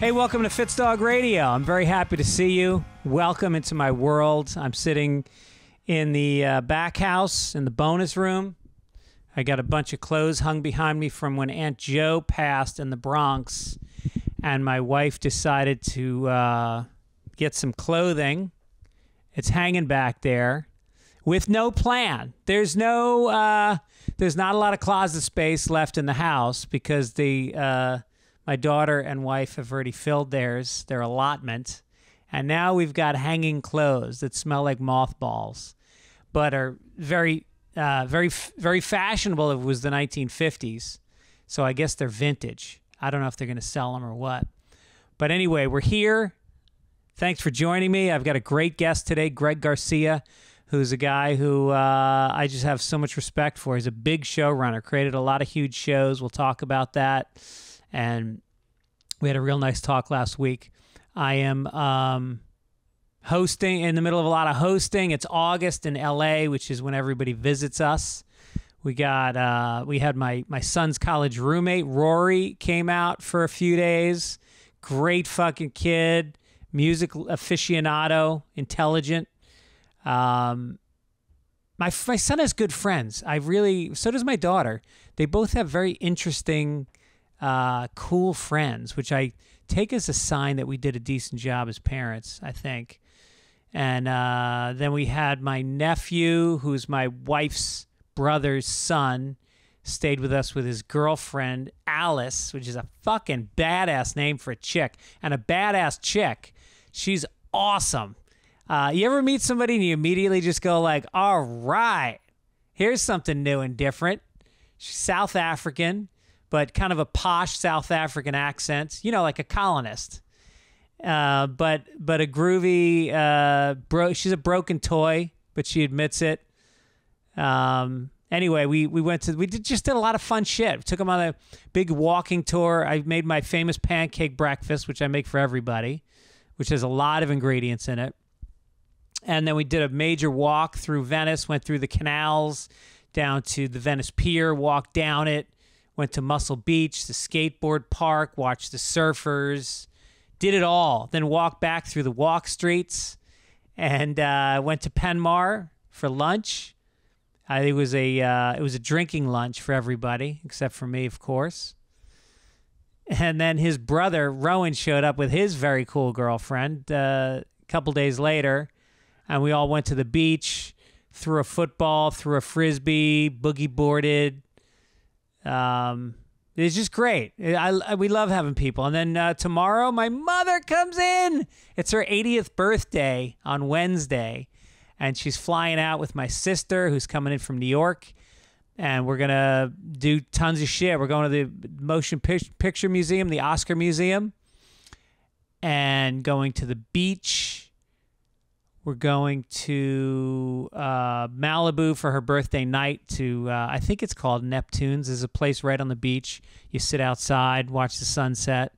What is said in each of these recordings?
Hey, welcome to Fitzdog Radio. I'm very happy to see you. Welcome into my world. I'm sitting in the uh, back house in the bonus room. I got a bunch of clothes hung behind me from when Aunt Joe passed in the Bronx, and my wife decided to uh, get some clothing. It's hanging back there with no plan. There's no, uh, there's not a lot of closet space left in the house because the uh, my daughter and wife have already filled theirs, their allotment, and now we've got hanging clothes that smell like mothballs, but are very, uh, very, very fashionable. It was the 1950s, so I guess they're vintage. I don't know if they're going to sell them or what. But anyway, we're here. Thanks for joining me. I've got a great guest today, Greg Garcia, who's a guy who uh, I just have so much respect for. He's a big showrunner, created a lot of huge shows. We'll talk about that and we had a real nice talk last week. I am um, hosting in the middle of a lot of hosting. It's August in LA, which is when everybody visits us. We got uh, we had my my son's college roommate Rory came out for a few days. Great fucking kid, music aficionado, intelligent. Um, my my son has good friends. I really so does my daughter. They both have very interesting uh, cool friends, which I take as a sign that we did a decent job as parents, I think. And uh, then we had my nephew, who's my wife's brother's son, stayed with us with his girlfriend, Alice, which is a fucking badass name for a chick. And a badass chick. She's awesome. Uh, you ever meet somebody and you immediately just go like, all right, here's something new and different. She's South African but kind of a posh South African accent, you know, like a colonist. Uh, but but a groovy uh, bro. She's a broken toy, but she admits it. Um, anyway, we we went to we did just did a lot of fun shit. We took them on a big walking tour. I made my famous pancake breakfast, which I make for everybody, which has a lot of ingredients in it. And then we did a major walk through Venice. Went through the canals down to the Venice Pier, walked down it went to Muscle Beach, the skateboard park, watched the surfers, did it all. Then walked back through the walk streets and uh, went to Penmar for lunch. It was a uh, it was a drinking lunch for everybody except for me, of course. And then his brother Rowan showed up with his very cool girlfriend uh, a couple days later, and we all went to the beach, threw a football, threw a frisbee, boogie boarded, um, it's just great. I, I, we love having people. And then uh, tomorrow, my mother comes in. It's her 80th birthday on Wednesday, and she's flying out with my sister, who's coming in from New York. And we're gonna do tons of shit. We're going to the Motion Picture Museum, the Oscar Museum, and going to the beach we're going to uh, Malibu for her birthday night. To uh, I think it's called Neptune's. There's a place right on the beach. You sit outside, watch the sunset,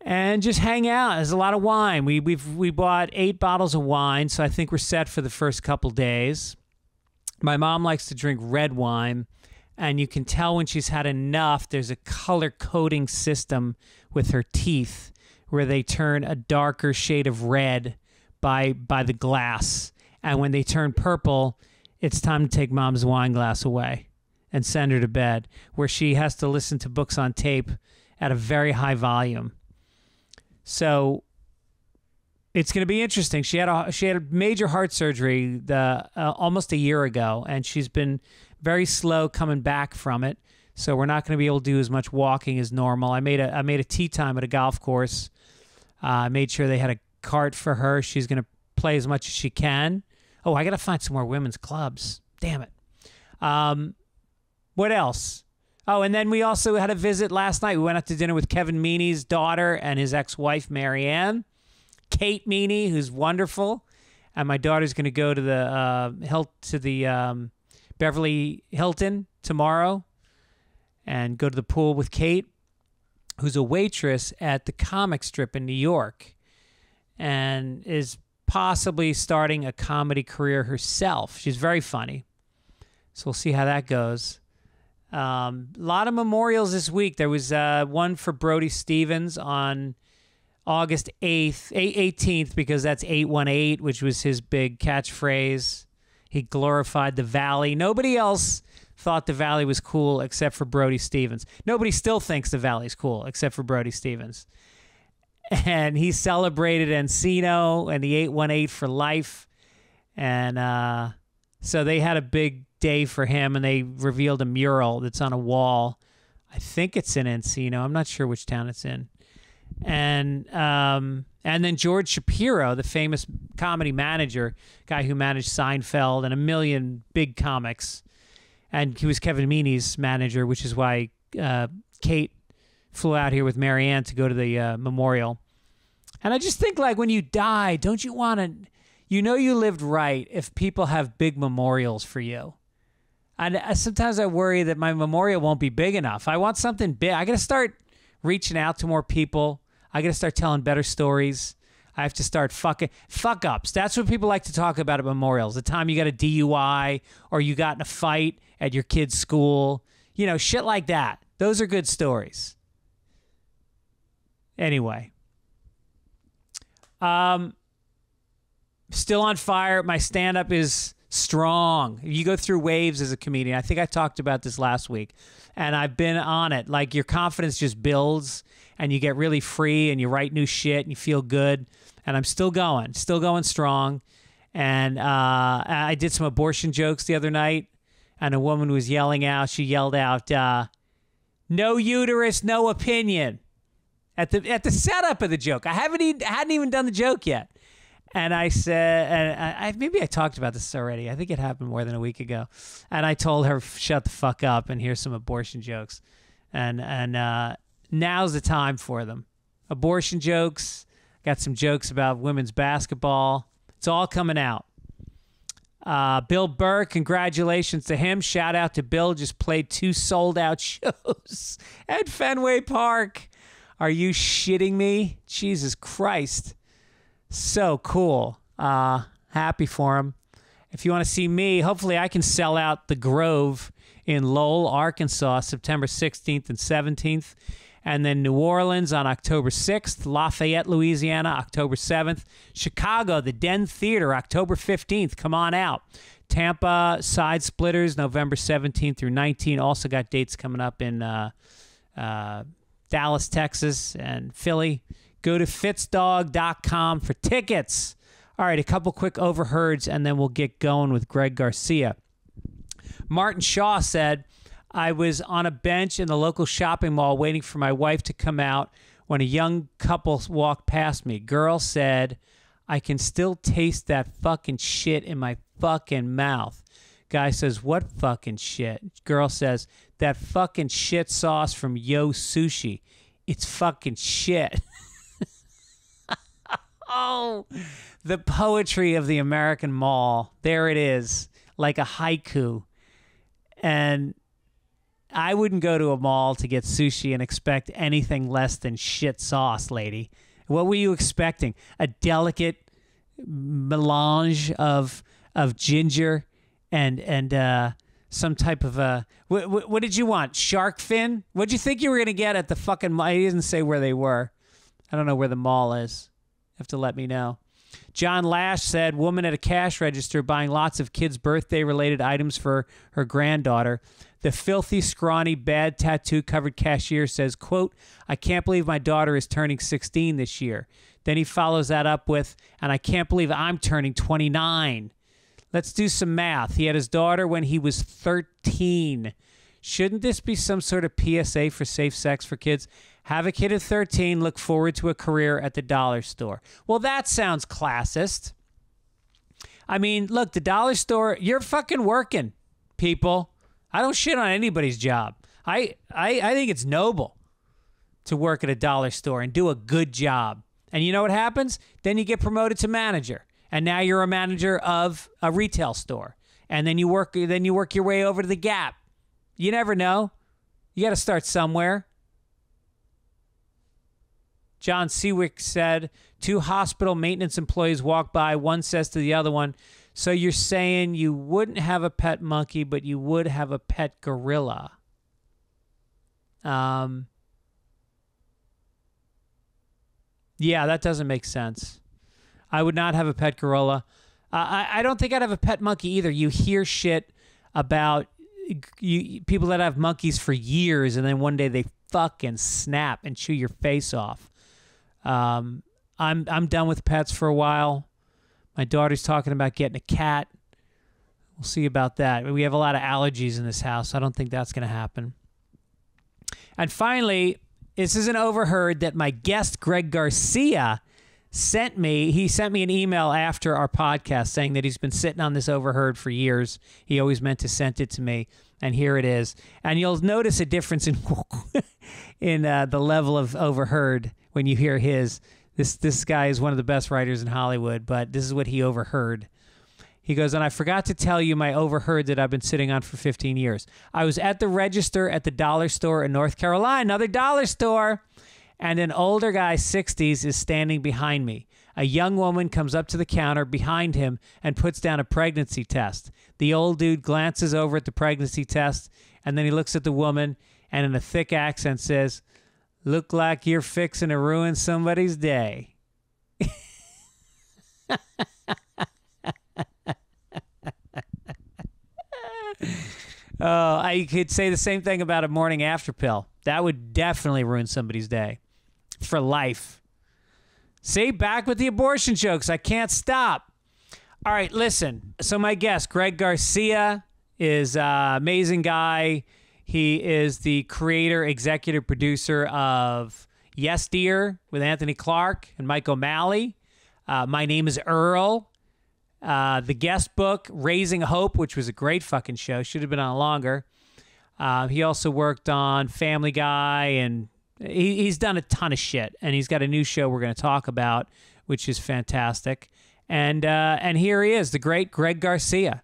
and just hang out. There's a lot of wine. We we've we bought eight bottles of wine, so I think we're set for the first couple days. My mom likes to drink red wine, and you can tell when she's had enough. There's a color coding system with her teeth where they turn a darker shade of red by by the glass. And when they turn purple, it's time to take mom's wine glass away and send her to bed, where she has to listen to books on tape at a very high volume. So it's going to be interesting. She had a she had a major heart surgery the uh, almost a year ago, and she's been very slow coming back from it. So we're not going to be able to do as much walking as normal. I made a I made a tea time at a golf course. Uh, I made sure they had a cart for her. She's going to play as much as she can. Oh, I got to find some more women's clubs. Damn it. Um, what else? Oh, and then we also had a visit last night. We went out to dinner with Kevin Meaney's daughter and his ex-wife Marianne, Kate Meaney, who's wonderful, and my daughter's going to go to the uh, Hilt to the um, Beverly Hilton tomorrow, and go to the pool with Kate, who's a waitress at the comic strip in New York and is possibly starting a comedy career herself. She's very funny. So we'll see how that goes. Um, a lot of memorials this week. There was uh, one for Brody Stevens on August 8th, 18th, because that's 818, which was his big catchphrase. He glorified the Valley. Nobody else thought the Valley was cool except for Brody Stevens. Nobody still thinks the Valley's cool except for Brody Stevens. And he celebrated Encino and the 818 for life. And uh, so they had a big day for him and they revealed a mural that's on a wall. I think it's in Encino. I'm not sure which town it's in. And um, and then George Shapiro, the famous comedy manager, guy who managed Seinfeld and a million big comics, and he was Kevin Meaney's manager, which is why uh, Kate flew out here with Marianne to go to the uh, memorial. And I just think, like, when you die, don't you want to? You know, you lived right if people have big memorials for you. And uh, sometimes I worry that my memorial won't be big enough. I want something big. I got to start reaching out to more people. I got to start telling better stories. I have to start fucking fuck ups. That's what people like to talk about at memorials. The time you got a DUI or you got in a fight at your kid's school, you know, shit like that. Those are good stories. Anyway, um, still on fire. My stand up is strong. You go through waves as a comedian. I think I talked about this last week, and I've been on it. Like your confidence just builds and you get really free and you write new shit and you feel good. And I'm still going, still going strong. And uh, I did some abortion jokes the other night, and a woman was yelling out. She yelled out, uh, "No uterus, no opinion." At the at the setup of the joke, I haven't even, hadn't even done the joke yet, and I said, and I, maybe I talked about this already. I think it happened more than a week ago, and I told her, "Shut the fuck up," and here's some abortion jokes, and and uh, now's the time for them. Abortion jokes, got some jokes about women's basketball. It's all coming out. Uh, Bill Burr, congratulations to him. Shout out to Bill, just played two sold out shows at Fenway Park. Are you shitting me? Jesus Christ. So cool. Uh, happy for him. If you want to see me, hopefully I can sell out the Grove in Lowell, Arkansas, September 16th and 17th and then New Orleans on October 6th, Lafayette, Louisiana, October 7th, Chicago, the Den Theater, October 15th. Come on out. Tampa Side Splitters, November 17th through 19. Also got dates coming up in uh, uh, Dallas, Texas, and Philly. Go to fitzdog.com for tickets. All right, a couple quick overheards, and then we'll get going with Greg Garcia. Martin Shaw said, I was on a bench in the local shopping mall waiting for my wife to come out when a young couple walked past me. Girl said, I can still taste that fucking shit in my fucking mouth. Guy says, What fucking shit? Girl says, That fucking shit sauce from Yo Sushi. It's fucking shit. oh, the poetry of the American mall. There it is, like a haiku. And I wouldn't go to a mall to get sushi and expect anything less than shit sauce, lady. What were you expecting? A delicate melange of of ginger and and uh, some type of uh, a what, what, what, did you want? Shark fin? What'd you think you were gonna get at the fucking? mall? He didn't say where they were. I don't know where the mall is. You have to let me know. John Lash said, Woman at a cash register buying lots of kids' birthday related items for her granddaughter. The filthy, scrawny, bad tattoo covered cashier says, quote, I can't believe my daughter is turning 16 this year. Then he follows that up with, and I can't believe I'm turning 29. Let's do some math. He had his daughter when he was 13. Shouldn't this be some sort of PSA for safe sex for kids? Have a kid at 13, look forward to a career at the dollar store. Well, that sounds classist. I mean, look, the dollar store, you're fucking working, people. I don't shit on anybody's job. I, I, I think it's noble to work at a dollar store and do a good job. And you know what happens? Then you get promoted to manager. And now you're a manager of a retail store. And then you work then you work your way over to the Gap. You never know. You got to start somewhere. John Seawick said two hospital maintenance employees walk by. One says to the other one, so you're saying you wouldn't have a pet monkey, but you would have a pet gorilla. Um, yeah, that doesn't make sense. I would not have a pet gorilla. Uh, I, I don't think I'd have a pet monkey either. You hear shit about you people that have monkeys for years and then one day they fucking snap and chew your face off. Um, I'm I'm done with pets for a while. My daughter's talking about getting a cat. We'll see about that. We have a lot of allergies in this house. I don't think that's going to happen. And finally, this isn't overheard that my guest Greg Garcia sent me he sent me an email after our podcast saying that he's been sitting on this overheard for years. He always meant to send it to me and here it is. And you'll notice a difference in in uh, the level of overheard when you hear his. This this guy is one of the best writers in hollywood but this is what he overheard. He goes, and I forgot to tell you my overheard that I've been sitting on for 15 years. I was at the register at the dollar store in North Carolina, another dollar store, and an older guy, 60s, is standing behind me. A young woman comes up to the counter behind him and puts down a pregnancy test. The old dude glances over at the pregnancy test and then he looks at the woman and in a thick accent says, Look like you're fixing to ruin somebody's day. Oh, I could say the same thing about a morning after pill. That would definitely ruin somebody's day for life. See, back with the abortion jokes. I can't stop. All right, listen. So my guest, Greg Garcia, is an amazing guy. He is the creator, executive producer of Yes Dear with Anthony Clark and Mike O'Malley. Uh, my name is Earl. Uh, the guest book, Raising Hope, which was a great fucking show, should have been on longer. Uh, he also worked on Family Guy, and he, he's done a ton of shit. And he's got a new show we're going to talk about, which is fantastic. And uh, and here he is, the great Greg Garcia.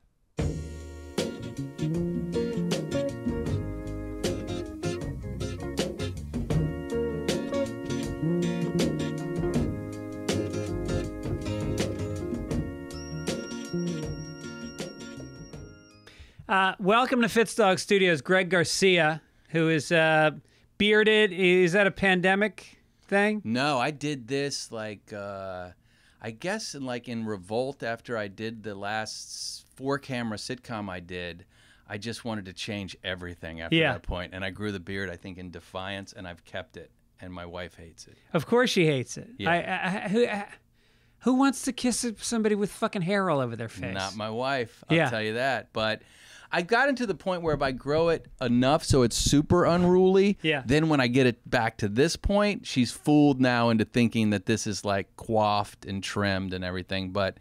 Uh, welcome to Fitzdog Studios, Greg Garcia, who is uh, bearded. Is that a pandemic thing? No, I did this like uh, I guess in like in revolt after I did the last four camera sitcom I did. I just wanted to change everything after Yeah. that point, and I grew the beard. I think in defiance, and I've kept it. And my wife hates it. Of course she hates it. Yeah. I, I, who, I, who wants to kiss somebody with fucking hair all over their face? Not my wife. I'll Yeah. tell you that. But I got into the point where if I grow it enough so it's super unruly, Yeah. then when I get it back to this point, she's fooled now into thinking that this is like coiffed and trimmed and everything. But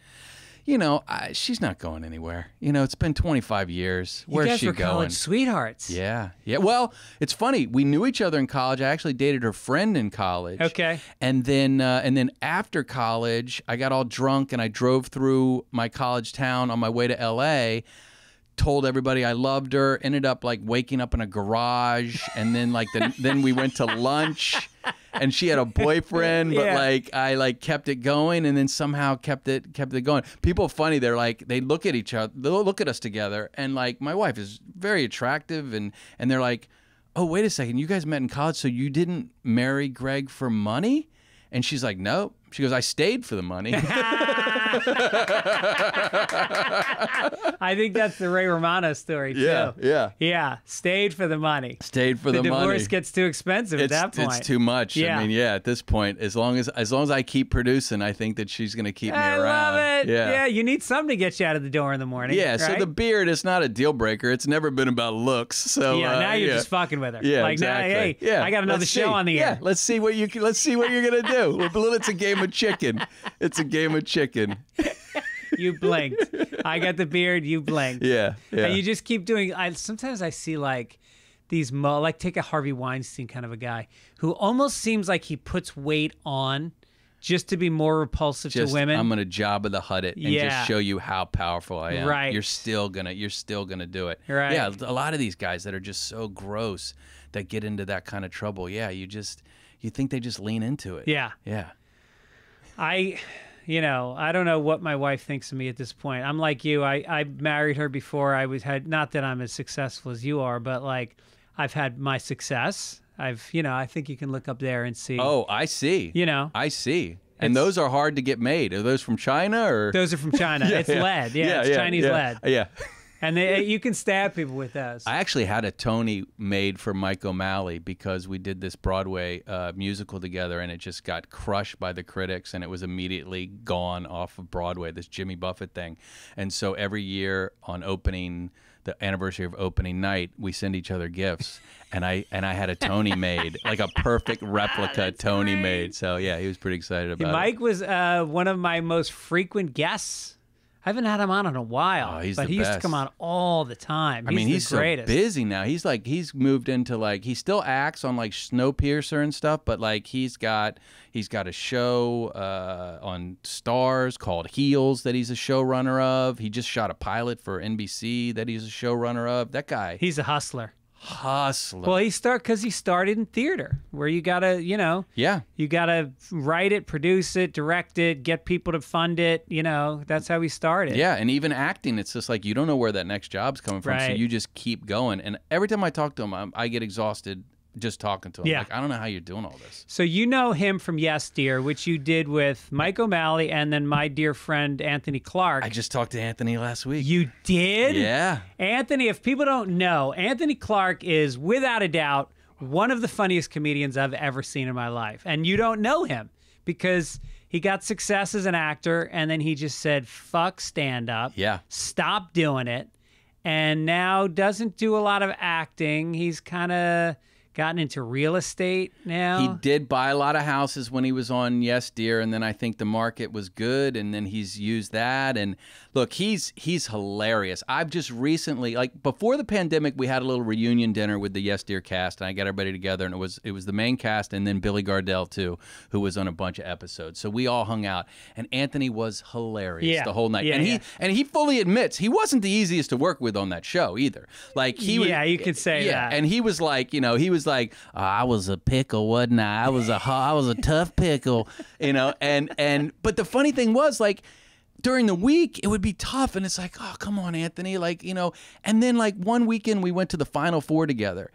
you know, I, she's not going anywhere. You know, it's been 25 years. you Where's guys she were going? college sweethearts. Yeah, yeah. Well, it's funny. We knew each other in college. I actually dated her friend in college. Okay. And then, uh, and then after college, I got all drunk and I drove through my college town on my way to L.A. Told everybody I loved her. Ended up like waking up in a garage, and then like the, then we went to lunch, and she had a boyfriend, but Yeah. like I like kept it going, and then somehow kept it kept it going. People funny. They're like they look at each other, they look at us together, and like my wife is very attractive, and and they're like, oh wait a second, you guys met in college, so you didn't marry Greg for money? And she's like, nope. She goes, I stayed for the money. I think that's the Ray Romano story too. yeah, yeah. Yeah, stayed for the money. Stayed for the, the, divorce gets too expensive it's, at that point. it's too much. Yeah. I mean, yeah. At this point, as long as as long as I keep producing, I think that she's going to keep me I around. love it. Yeah. yeah, you need something to get you out of the door in the morning. Yeah, so the beard is not a deal breaker. It's never been about looks. So yeah, uh, now you're yeah. just fucking with her. Yeah, like exactly. now, hey, yeah, I got another let's show see. on the air. yeah, let's see what you can, let's see what you're gonna do. Well, it's a game of chicken. It's a game of chicken. You blinked. I got the beard. You blinked. Yeah, yeah. And you just keep doing. I sometimes I see like these mo like take a Harvey Weinstein kind of a guy who almost seems like he puts weight on just to be more repulsive just, to women. I'm gonna Jabba the Hutt it and Yeah. just show you how powerful I am. Right. You're still gonna you're still gonna do it. Right. Yeah. A lot of these guys that are just so gross that get into that kind of trouble. Yeah. You just you think they just lean into it. yeah, Yeah. I, you know, I don't know what my wife thinks of me at this point. I'm like you. I I married her before I was had not that I'm as successful as you are, but like I've had my success. I've, you know, I think you can look up there and see. Oh, I see. You know, I see. And those are hard to get made. Are those from China or? those are from China. it's lead. Yeah, it's Chinese yeah, lead, Yeah. And they, you can stab people with those. I actually had a Tony made for Mike O'Malley because we did this Broadway uh, musical together, and it just got crushed by the critics, and it was immediately gone off of Broadway. This Jimmy Buffett thing, and so every year on opening, the anniversary of opening night, we send each other gifts, and I and I had a Tony made, like a perfect replica Tony made. So yeah, he was pretty excited about it. Mike was uh, one of my most frequent guests. I haven't had him on in a while, Oh, he's but the he used to best. come on all the time. I mean, the he's so greatest. busy now. He's like he's moved into like he still acts on like Snowpiercer and stuff, but like he's got he's got a show uh, on Starz called Heels that he's a showrunner of. He just shot a pilot for NBC that he's a showrunner of. That guy He's a hustler. Hustler. Well, he start because he started in theater, where you gotta, you know, yeah, you gotta write it, produce it, direct it, get people to fund it. You know, that's how he started. yeah, and even acting, it's just like you don't know where that next job's coming from, so you just keep going. And every time I talk to him, I'm, I get exhausted just talking to him. Yeah. Like I don't know how you're doing all this. So you know him from Yes Dear, which you did with Mike O'Malley and then my dear friend Anthony Clark. I just talked to Anthony last week. you did? yeah. Anthony, if people don't know, Anthony Clark is without a doubt one of the funniest comedians I've ever seen in my life. And you don't know him because he got success as an actor and then he just said, fuck stand up. Yeah. Stop doing it. And now doesn't do a lot of acting. He's kind of gotten into real estate now. He did buy a lot of houses when he was on Yes Dear, and then I think the market was good, and then he's used that. And look, he's he's hilarious. I've just recently, like before the pandemic, we had a little reunion dinner with the Yes Dear cast, and I got everybody together, and it was it was the main cast, and then Billy Gardell too, who was on a bunch of episodes. So we all hung out, and Anthony was hilarious Yeah. the whole night, Yeah, and he and he fully admits he wasn't the easiest to work with on that show either. Like he was, Yeah, you could say yeah, that. and he was like, you know, he was like, "Oh, I was a pickle, wasn't I? I was a I was a tough pickle, you know. And and but the funny thing was like during the week it would be tough, and it's like, oh come on, Anthony, like you know. And then like one weekend we went to the Final Four together,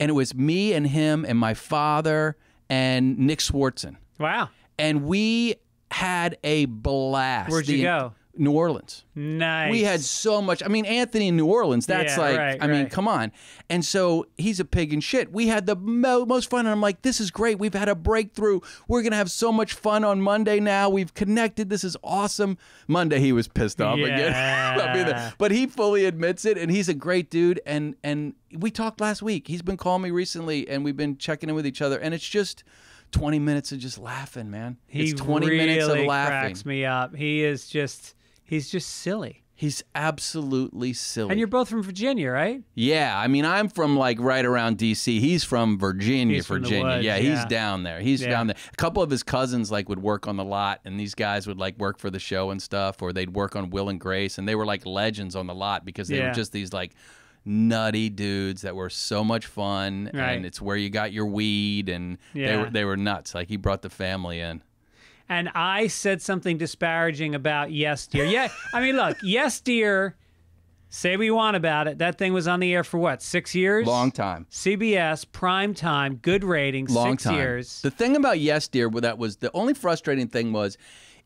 and it was me and him and my father and Nick Swardson, wow. and we had a blast. Where'd you The- go? New Orleans. Nice. We had so much. I mean, Anthony in New Orleans. That's Yeah, like, right, I mean, come on. And so he's a pig in shit. We had the mo- most fun, and I'm like, this is great. We've had a breakthrough. We're gonna have so much fun on Monday now. We've connected. This is awesome. Monday he was pissed off again. Yeah. but he fully admits it, and he's a great dude. And and we talked last week. He's been calling me recently, and we've been checking in with each other, and it's just. 20 minutes of just laughing, man. He it's 20 really minutes of laughing. cracks me up. He is just he's just silly. He's absolutely silly. And you're both from Virginia, right? Yeah, I mean, I'm from like right around D.C. He's from Virginia, He's from Virginia. woods, yeah, he's down there. He's Yeah. down there. A couple of his cousins like would work on the lot, and these guys would like work for the show and stuff, or they'd work on Will and Grace, and they were like legends on the lot because they Yeah. were just these like nutty dudes that were so much fun, Right. and it's where you got your weed, and they were they were nuts. Like he brought the family in. And I said something disparaging about Yes Dear. Yeah, I mean, look, Yes Dear. Say what you want about it. That thing was on the air for what? Six years. Long time. CBS prime time, good ratings. long six time. years. The thing about Yes Dear, that was the only frustrating thing was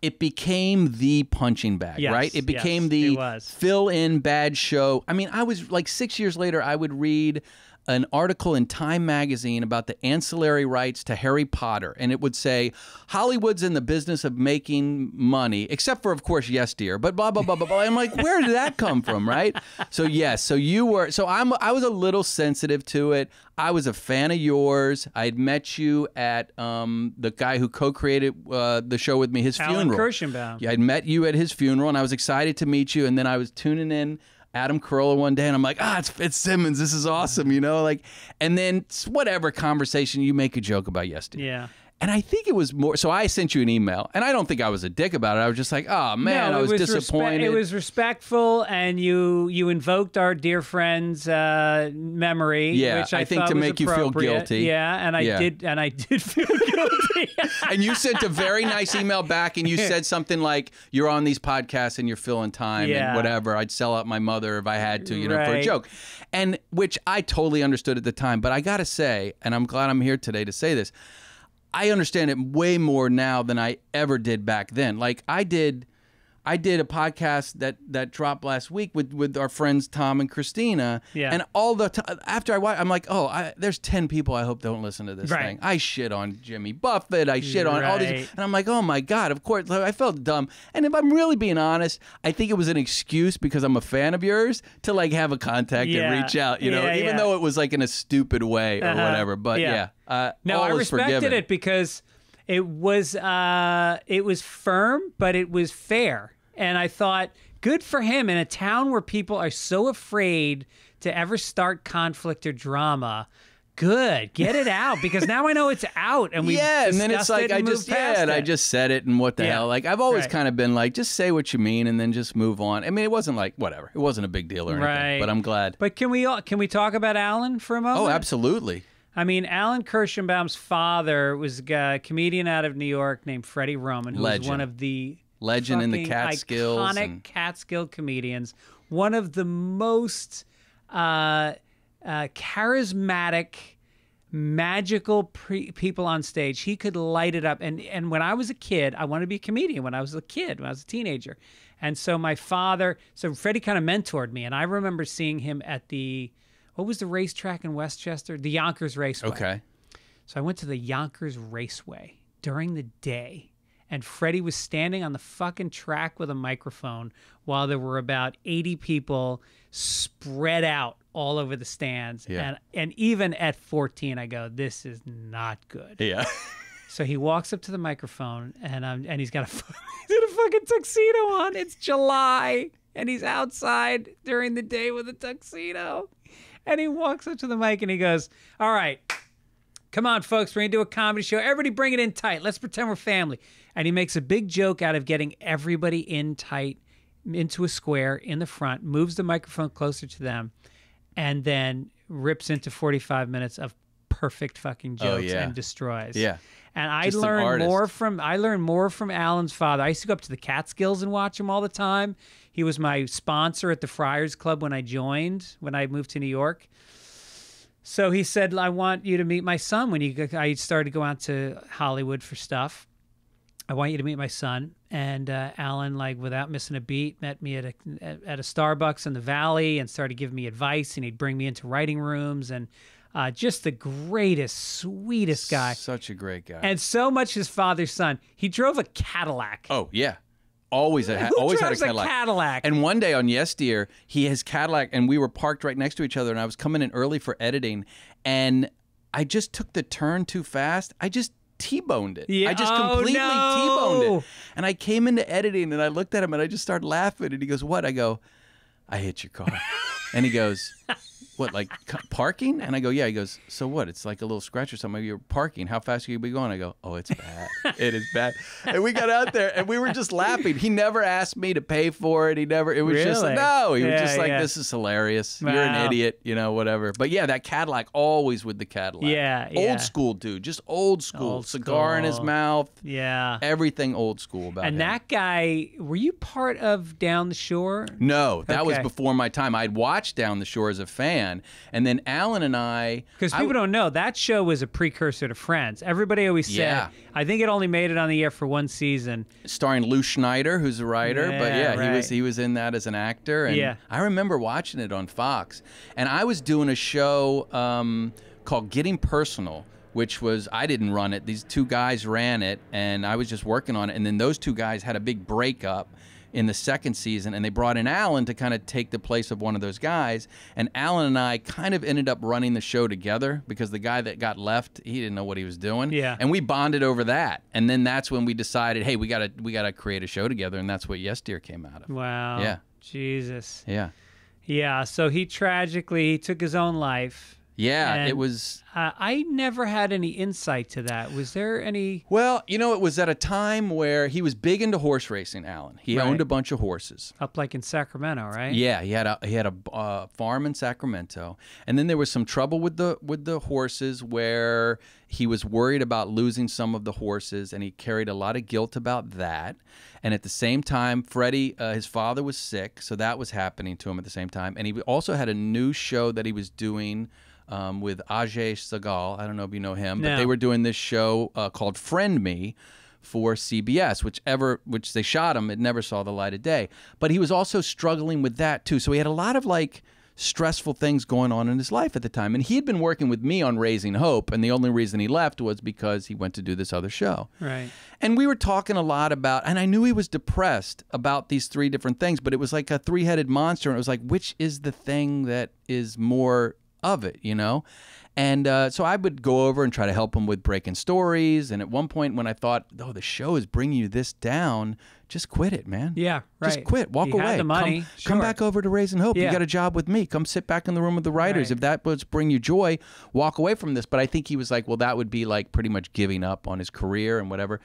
it became the punching bag, Yes, right? It became yes, the it fill in bad show. I mean, I was like six years later, I would read an article in Time magazine about the ancillary rights to Harry Potter, and it would say Hollywood's in the business of making money, except for, of course, Yes Dear, but blah blah blah blah blah. I'm like, where did that come from, right? So yes, so you were, so I'm, I was a little sensitive to it. I was a fan of yours. I had met you at um, the guy who co-created uh, the show with me, his Alan funeral. Kirschenbaum. Yeah, I'd met you at his funeral, and I was excited to meet you. And then I was tuning in Adam Carolla one day, and I'm like, ah, it's Fitzsimmons. This is awesome, you know, like. And then whatever conversation, you make a joke about Yes Dear. Yeah. And I think it was more. So I sent you an email, and I don't think I was a dick about it. I was just like, "Oh man, no, I was, respe- disappointed." it was respectful, and you you invoked our dear friend's uh, memory. Yeah, which I, I think to was make you feel guilty. Yeah, and I Yeah. did, and I did feel guilty. and you sent a very nice email back, and you said something like, "You're on these podcasts, and you're filling time, Yeah. and whatever. I'd sell out my mother if I had to, you know, for a joke." And which I totally understood at the time, but I gotta say, and I'm glad I'm here today to say this. I understand it way more now than I ever did back then. Like I did I did a podcast that that dropped last week with with our friends Tom and Christina. Yeah. And all the t- after I watch, I'm like, oh, I, there's ten people I hope don't listen to this Right. thing. I shit on Jimmy Buffett. I shit on all these, and I'm like, oh my god, of course. I felt dumb. And if I'm really being honest, I think it was an excuse because I'm a fan of yours to like have a contact Yeah. and reach out. You know, Yeah, even yeah. though it was like in a stupid way or Uh-huh. whatever. But Yeah. uh, No, I respected forgiven. it because it was uh, it was firm, but it was fair, and I thought good for him in a town where people are so afraid to ever start conflict or drama. Good, get it out because now I know it's out, and we yeah, and then it's like I just yeah, and I just said it, and what the Yeah. hell? Like I've always Right. kind of been like, just say what you mean, and then just move on. I mean, it wasn't like whatever, it wasn't a big deal or anything. Right. But I'm glad. But can we all, can we talk about Alan for a moment? oh, absolutely. I mean, Alan Kirschenbaum's father was a comedian out of New York named Freddie Roman, who was one of the Legend in the Catskills iconic and- Catskill comedians, one of the most uh, uh, charismatic, magical pre- people on stage. He could light it up. And and when I was a kid, I wanted to be a comedian. When I was a kid, when I was a teenager, and so my father, so Freddie kind of mentored me, and I remember seeing him at the. What was the racetrack in Westchester? The Yonkers Raceway. Okay. So I went to the Yonkers Raceway during the day, and Freddie was standing on the fucking track with a microphone while there were about 80 people spread out all over the stands. Yeah. And and even at 14, I go, this is not good. Yeah. So he walks up to the microphone, and um, and he's got a he's got a fucking tuxedo on. It's July, and he's outside during the day with a tuxedo. And he walks up to the mic and he goes, "All right, come on, folks, we're gonna do a comedy show. Everybody, bring it in tight. Let's pretend we're family." And he makes a big joke out of getting everybody in tight into a square in the front, moves the microphone closer to them, and then rips into 45 minutes of perfect fucking Oh, jokes yeah. and destroys. Yeah. And I Just learned more from I learned more from Alan's father. I used to go up to the Catskills and watch him all the time. He was my sponsor at the Friars Club when I joined when I moved to New York. So he said, "I want you to meet my son." When you I started to go out to Hollywood for stuff, I want you to meet my son. And uh, Alan, like without missing a beat, met me at a at a Starbucks in the Valley and started giving me advice. And he'd bring me into writing rooms and uh, just the greatest, sweetest guy. Such a great guy. And so much his father's son. He drove a Cadillac. oh yeah. Always a, always had a drives a Cadillac. Cadillac? And one day on Yes Dear, he has Cadillac, and we were parked right next to each other, and I was coming in early for editing, and I just took the turn too fast. I just T-boned it. Yeah. I just Oh, completely no. T-boned it. And I came into editing, and I looked at him, and I just started laughing, and he goes, "What?" I go, "I hit your car," and he goes. What like parking? And I go, yeah. He goes, so what? It's like a little scratch or something. You're parking. How fast are you be going? I go, oh, it's bad. it is bad. And we got out there and we were just laughing. He never asked me to pay for it. He never. It was just Really? no. He was just like, yeah. this is hilarious. You're an idiot. You know, whatever. But yeah, that Cadillac always with the Cadillac. Yeah, yeah. Old school dude. Just old school. Old Cigar in his mouth. yeah. Everything old school about it. And him. that guy, were you part of Down the Shore? No, that was before my time. I'd watched Down the Shore as a fan, and then Alan and I. Because people w- don't know that show was a precursor to Friends. Everybody always said. Yeah. I think it only made it on the air for one season. starring Lew Schneider, who's a writer. but Yeah, yeah, he was he was in that as an actor. And Yeah. I remember watching it on Fox, and I was doing a show um, called Getting Personal. Which was I didn't run it. These two guys ran it, and I was just working on it. And then those two guys had a big breakup in the second season, and they brought in Alan to kind of take the place of one of those guys. And Alan and I kind of ended up running the show together because the guy that got left, he didn't know what he was doing. Yeah. And we bonded over that. And then that's when we decided, hey, we gotta we gotta create a show together, and that's what Yes Dear came out of. Wow. Yeah. Jesus. Yeah. Yeah. So he tragically he took his own life. Yeah, it was. Uh, I never had any insight to that. Was there any? Well, you know, it was at a time where he was big into horse racing. Alan, he Right. owned a bunch of horses. Up like in Sacramento, right? Yeah, he had a he had a uh, farm in Sacramento, and then there was some trouble with the with the horses where he was worried about losing some of the horses, and he carried a lot of guilt about that. And at the same time, Freddie, uh, his father was sick, so that was happening to him at the same time. And he also had a new show that he was doing. Um, with Ajay Sagal, I don't know if you know him, but they were doing this show uh, called "Friend Me" for CBS, which ever which they shot him, it never saw the light of day. But he was also struggling with that too. So he had a lot of like stressful things going on in his life at the time. And he had been working with me on Raising Hope, and the only reason he left was because he went to do this other show. Right. And we were talking a lot about, and I knew he was depressed about these three different things, but it was like a three headed monster. And it was like, which is the thing that is more of it, you know? And uh, so I would go over and try to help him with breaking stories. And at one point, when I thought, oh, the show is bringing you this down, just quit it, man. Yeah. Right. Just quit. Walk away. had the money. Come, come back over to Raising Hope. You got a job with me. Come sit back in the room with the writers. Right. If that was bring you joy, walk away from this. But I think he was like, well, that would be like pretty much giving up on his career and whatever.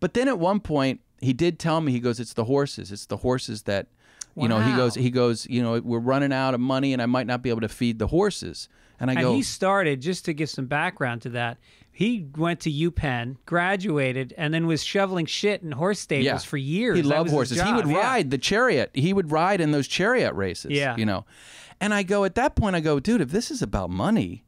But then at one point, he did tell me, he goes, it's the horses. It's the horses that, you know, he goes, he goes, you know, we're running out of money and I might not be able to feed the horses. And I And go, he started just to give some background to that. He went to UPenn, graduated, and then was shoveling shit in horse stables Yeah. for years. He That loved horses. he would yeah. ride the chariot. He would ride in those chariot races. Yeah. You know, and I go at that point. I go, dude, if this is about money,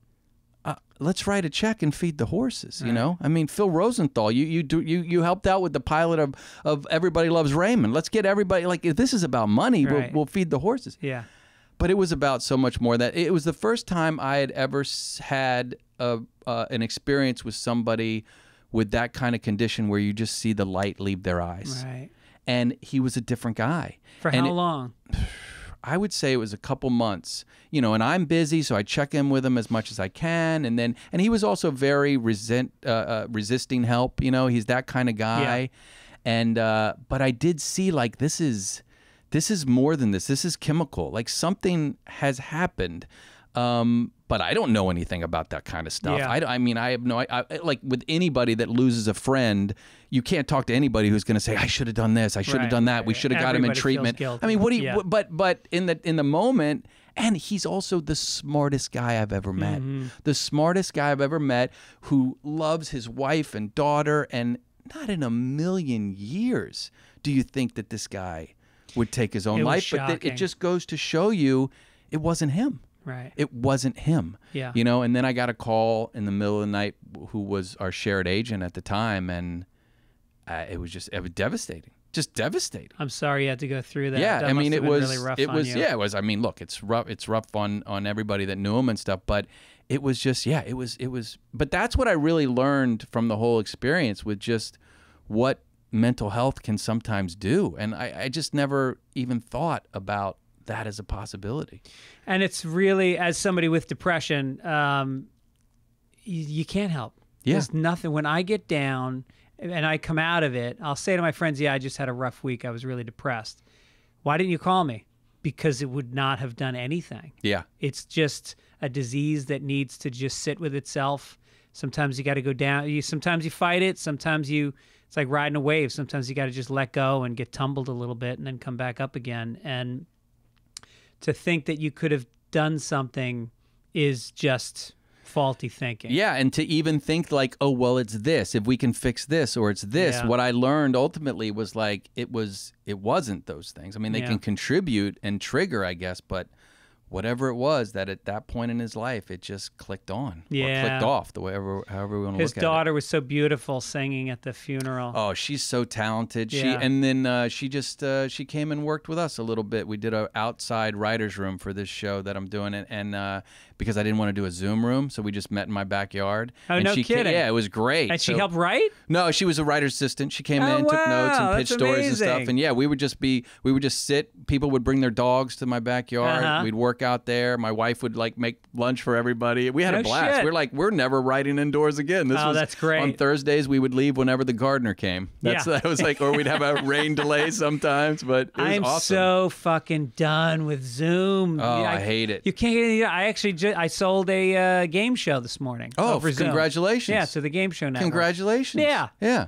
uh, let's write a check and feed the horses. You know, I mean, Phil Rosenthal, you you do you you helped out with the pilot of of Everybody Loves Raymond. Let's get everybody like if this is about money, Right. we'll, we'll feed the horses. Yeah. But it was about so much more that it was the first time I had ever had a, uh, an experience with somebody with that kind of condition where you just see the light leave their eyes Right. and he was a different guy. For and how it- long? I would say it was a couple months, you know, and I'm busy, so I check in with him as much as I can, and then and he was also very resent uh, uh, resisting help, you know, he's that kind of guy, and uh, but I did see like this is this is more than this. This is chemical. Like something has happened. Um, but I don't know anything about that kind of stuff. Yeah. I, I mean, I have no, I, I, like with anybody that loses a friend, you can't talk to anybody who's going to say, I should have done this. I should have Right, done that. We should have got him in treatment. I mean, what do you, Yeah. but, but in the, in the moment, and he's also the smartest guy I've ever met. Mm-hmm. The smartest guy I've ever met who loves his wife and daughter. And not in a million years do you think that this guy would take his own life. But th- it just goes to show you it wasn't him. Right. It wasn't him. Yeah. You know, and then I got a call in the middle of the night who was our shared agent at the time. And uh, it was just, it was devastating. Just devastating. I'm sorry you had to go through that. Yeah, That I mean, it was, really rough it was, you. yeah, it was. I mean, look, it's rough. It's rough on on everybody that knew him and stuff. But it was just, yeah, it was, it was. But that's what I really learned from the whole experience with just what mental health can sometimes do, and I, I just never even thought about that as a possibility. And it's really, as somebody with depression, um, you, you can't help. Yeah. There's nothing. When I get down and I come out of it, I'll say to my friends, "Yeah, I just had a rough week. I was really depressed." Why didn't you call me? Because it would not have done anything. Yeah, It's just a disease that needs to just sit with itself. Sometimes you got to go down. You sometimes you fight it. Sometimes you. It's like riding a wave. Sometimes you got to just let go and get tumbled a little bit and then come back up again. And to think that you could have done something is just faulty thinking. Yeah, and to even think like, oh well, it's this. If we can fix this, or it's this. Yeah. What I learned ultimately was like it was it wasn't those things. I mean, they Yeah. can contribute and trigger, I guess, but whatever it was that at that point in his life it just clicked on or Yeah. clicked off the way ever however we want to His look at it. daughter was so beautiful singing at the funeral. Oh, she's so talented. She Yeah. and then uh, she just uh, she came and worked with us a little bit. We did a outside writers room for this show that I'm doing, and, and uh, because I didn't want to do a Zoom room, so we just met in my backyard. Oh, and no she kidding. yeah, it was great. and she helped write? No, she was a writer's assistant. She came Oh, in, took notes, and pitched stories and stuff. And yeah, we would just be, we would just sit. People would bring their dogs to my backyard. Uh-huh. We'd work out there. My wife would like make lunch for everybody. We had No a blast. shit. We're like, we're never riding indoors again. This Oh, was that's great. On Thursdays, we would leave whenever the gardener came. That's Yeah. that was like, or we'd have a rain delay sometimes. But it was I'm awesome. so fucking done with Zoom. Oh, Yeah, I hate it. You can't get any. I actually I sold a uh, game show this morning. Oh, over Zoom. congratulations. Yeah, to the game show network. Congratulations. Yeah. Yeah.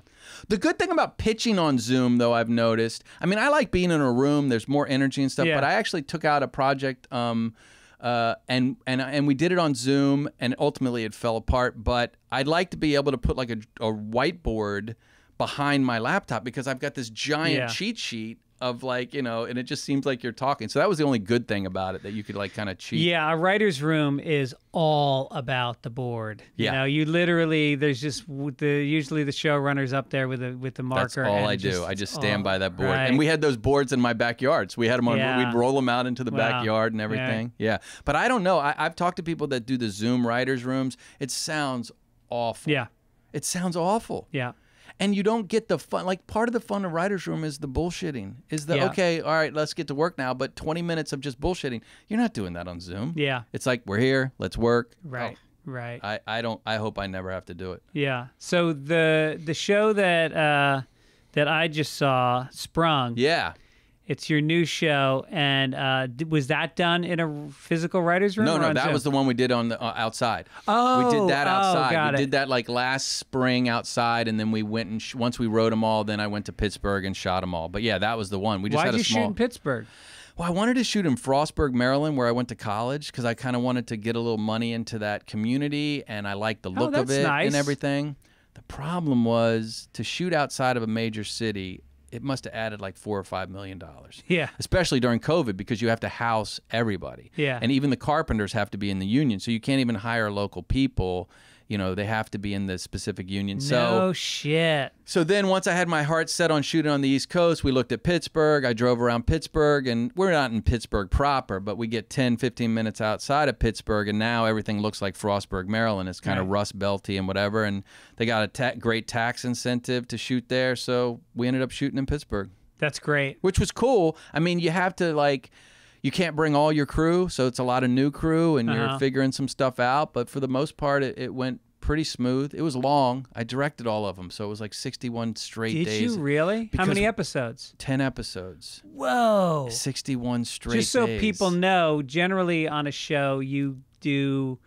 The good thing about pitching on Zoom, though, I've noticed, I mean, I like being in a room, there's more energy and stuff, Yeah. but I actually took out a project. Um, uh, and and and we did it on Zoom, and ultimately it fell apart. But I'd like to be able to put like a, a whiteboard behind my laptop because I've got this giant Yeah. cheat sheet of like you know, and it just seems like you're talking. So that was the only good thing about it that you could like kind of cheat. Yeah, a writer's room is all about the board. Yeah. You know, you literally there's just the usually the showrunners up there with the with the marker. That's all I do. I just stand oh, by that board. right. And we had those boards in my backyard. So we had them on, Yeah. we'd roll them out into the Wow. backyard and everything. Yeah. But I don't know. I, I've talked to people that do the Zoom writers' rooms. It sounds awful. Yeah, It sounds awful. yeah. And you don't get the fun. Like part of the fun of writers' room is the bullshitting. Is the, Yeah. okay, all right, let's get to work now. But 20 minutes of just bullshitting. You're not doing that on Zoom. Yeah. It's like, we're here, let's work. Right. Right. Oh, I, I don't, I hope I never have to do it. Yeah. So the the show that uh, that I just saw, Sprung. Yeah. It's your new show, and uh, was that done in a physical writers' room? No, no, that Zoom? was the one we did on the uh, outside. Oh, we did that oh, outside. got we it. did that like last spring outside, and then we went and sh- once we wrote them all, then I went to Pittsburgh and shot them all. But yeah, that was the one. We just Why'd had a you shoot in Pittsburgh? well, I wanted to shoot in Frostburg, Maryland, where I went to college, because I kind of wanted to get a little money into that community, and I liked the look of Oh, that's it nice. and everything. The problem was to shoot outside of a major city. It must have added like four or five million dollars Yeah. especially during COVID because you have to house everybody. Yeah. And even the carpenters have to be in the union. So you can't even hire local people. You know, they have to be in the specific union. So no shit. so then once I had my heart set on shooting on the East Coast, we looked at Pittsburgh. I drove around Pittsburgh and we're not in Pittsburgh proper, but we get 10, 15 minutes outside of Pittsburgh and now everything looks like Frostburg, Maryland. It's kind of Right. rust belty and whatever. And they got a ta- great tax incentive to shoot there. So we ended up shooting in Pittsburgh That's great. which was cool. I mean, you have to like, you can't bring all your crew, so it's a lot of new crew, and Uh-huh. you're figuring some stuff out. But for the most part, it, it went pretty smooth. It was long. I directed all of them, so it was like 61 straight Did days. you really? How many episodes? 10 episodes, Whoa. 61 straight Just so days. people know, generally on a show, you do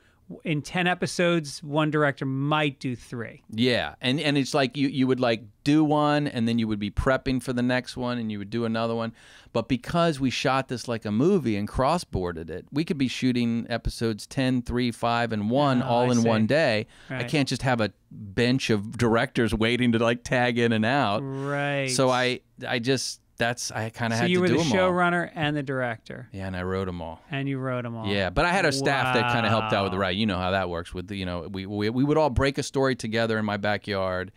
in 10 episodes, one director might do three. Yeah, and and it's like you you would like do one, and then you would be prepping for the next one, and you would do another one. But because we shot this like a movie and cross-boarded it, we could be shooting episodes 10, 3, 5, and 1 Oh, all I in see. one day. I can't just have a bench of directors waiting to like tag in and out. Right. So I I just that's I kind of So had you to were do the them all. showrunner and the director, Yeah, and I wrote them all. and you wrote them all. Yeah, but I had a staff that kind of helped out with the Wow. right. You know how that works with the, you know, we, we we would all break a story together in my backyard,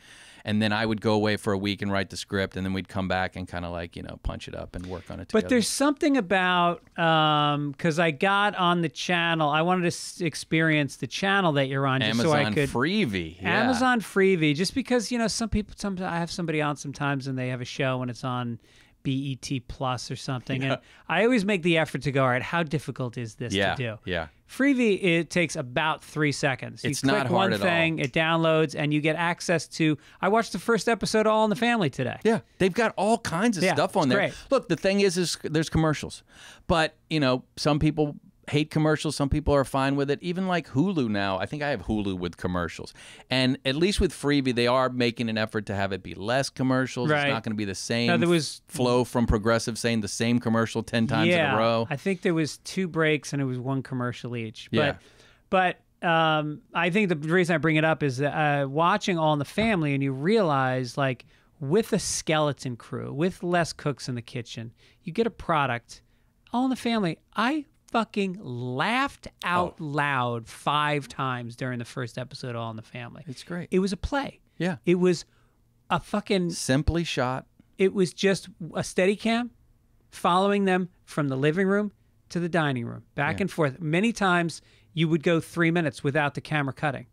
and then I would go away for a week and write the script, and then we'd come back and kind of like you know punch it up and work on it together. But there's something about um, because I got on the channel. I wanted to s- experience the channel that you're on, just Amazon so I could. Freevee. Yeah. Amazon Freevee, just because you know some people. Sometimes I have somebody on sometimes, and they have a show, and it's on BET Plus or something, and I always make the effort to go. All right, how difficult is this Yeah. to do? Yeah. Freevee, it takes about three seconds. You It's click not hard one at all. thing, it downloads, and you get access to. I watched the first episode of All in the Family today. Yeah, they've got all kinds of Yeah, stuff on there. great. Look, the thing is, is there's commercials, but you know, some people hate commercials. Some people are fine with it. Even like Hulu now, I think I have Hulu with commercials, and at least with Freevee, they are making an effort to have it be less commercials. Right. It's not going to be the same. No, there was- flow from Progressive saying the same commercial ten times yeah, in a row. I think there was two breaks and it was one commercial each. Yeah. But but um, I think the reason I bring it up is that, uh, watching All in the Family, and you realize like with a skeleton crew, with less cooks in the kitchen, you get a product. All in the Family, I fucking laughed out Oh. loud five times during the first episode of All in the Family. It's great. It was a play. yeah, It was a fucking simply shot. it was just a steady cam following them from the living room to the dining room back and forth many times you would go three minutes without the camera cutting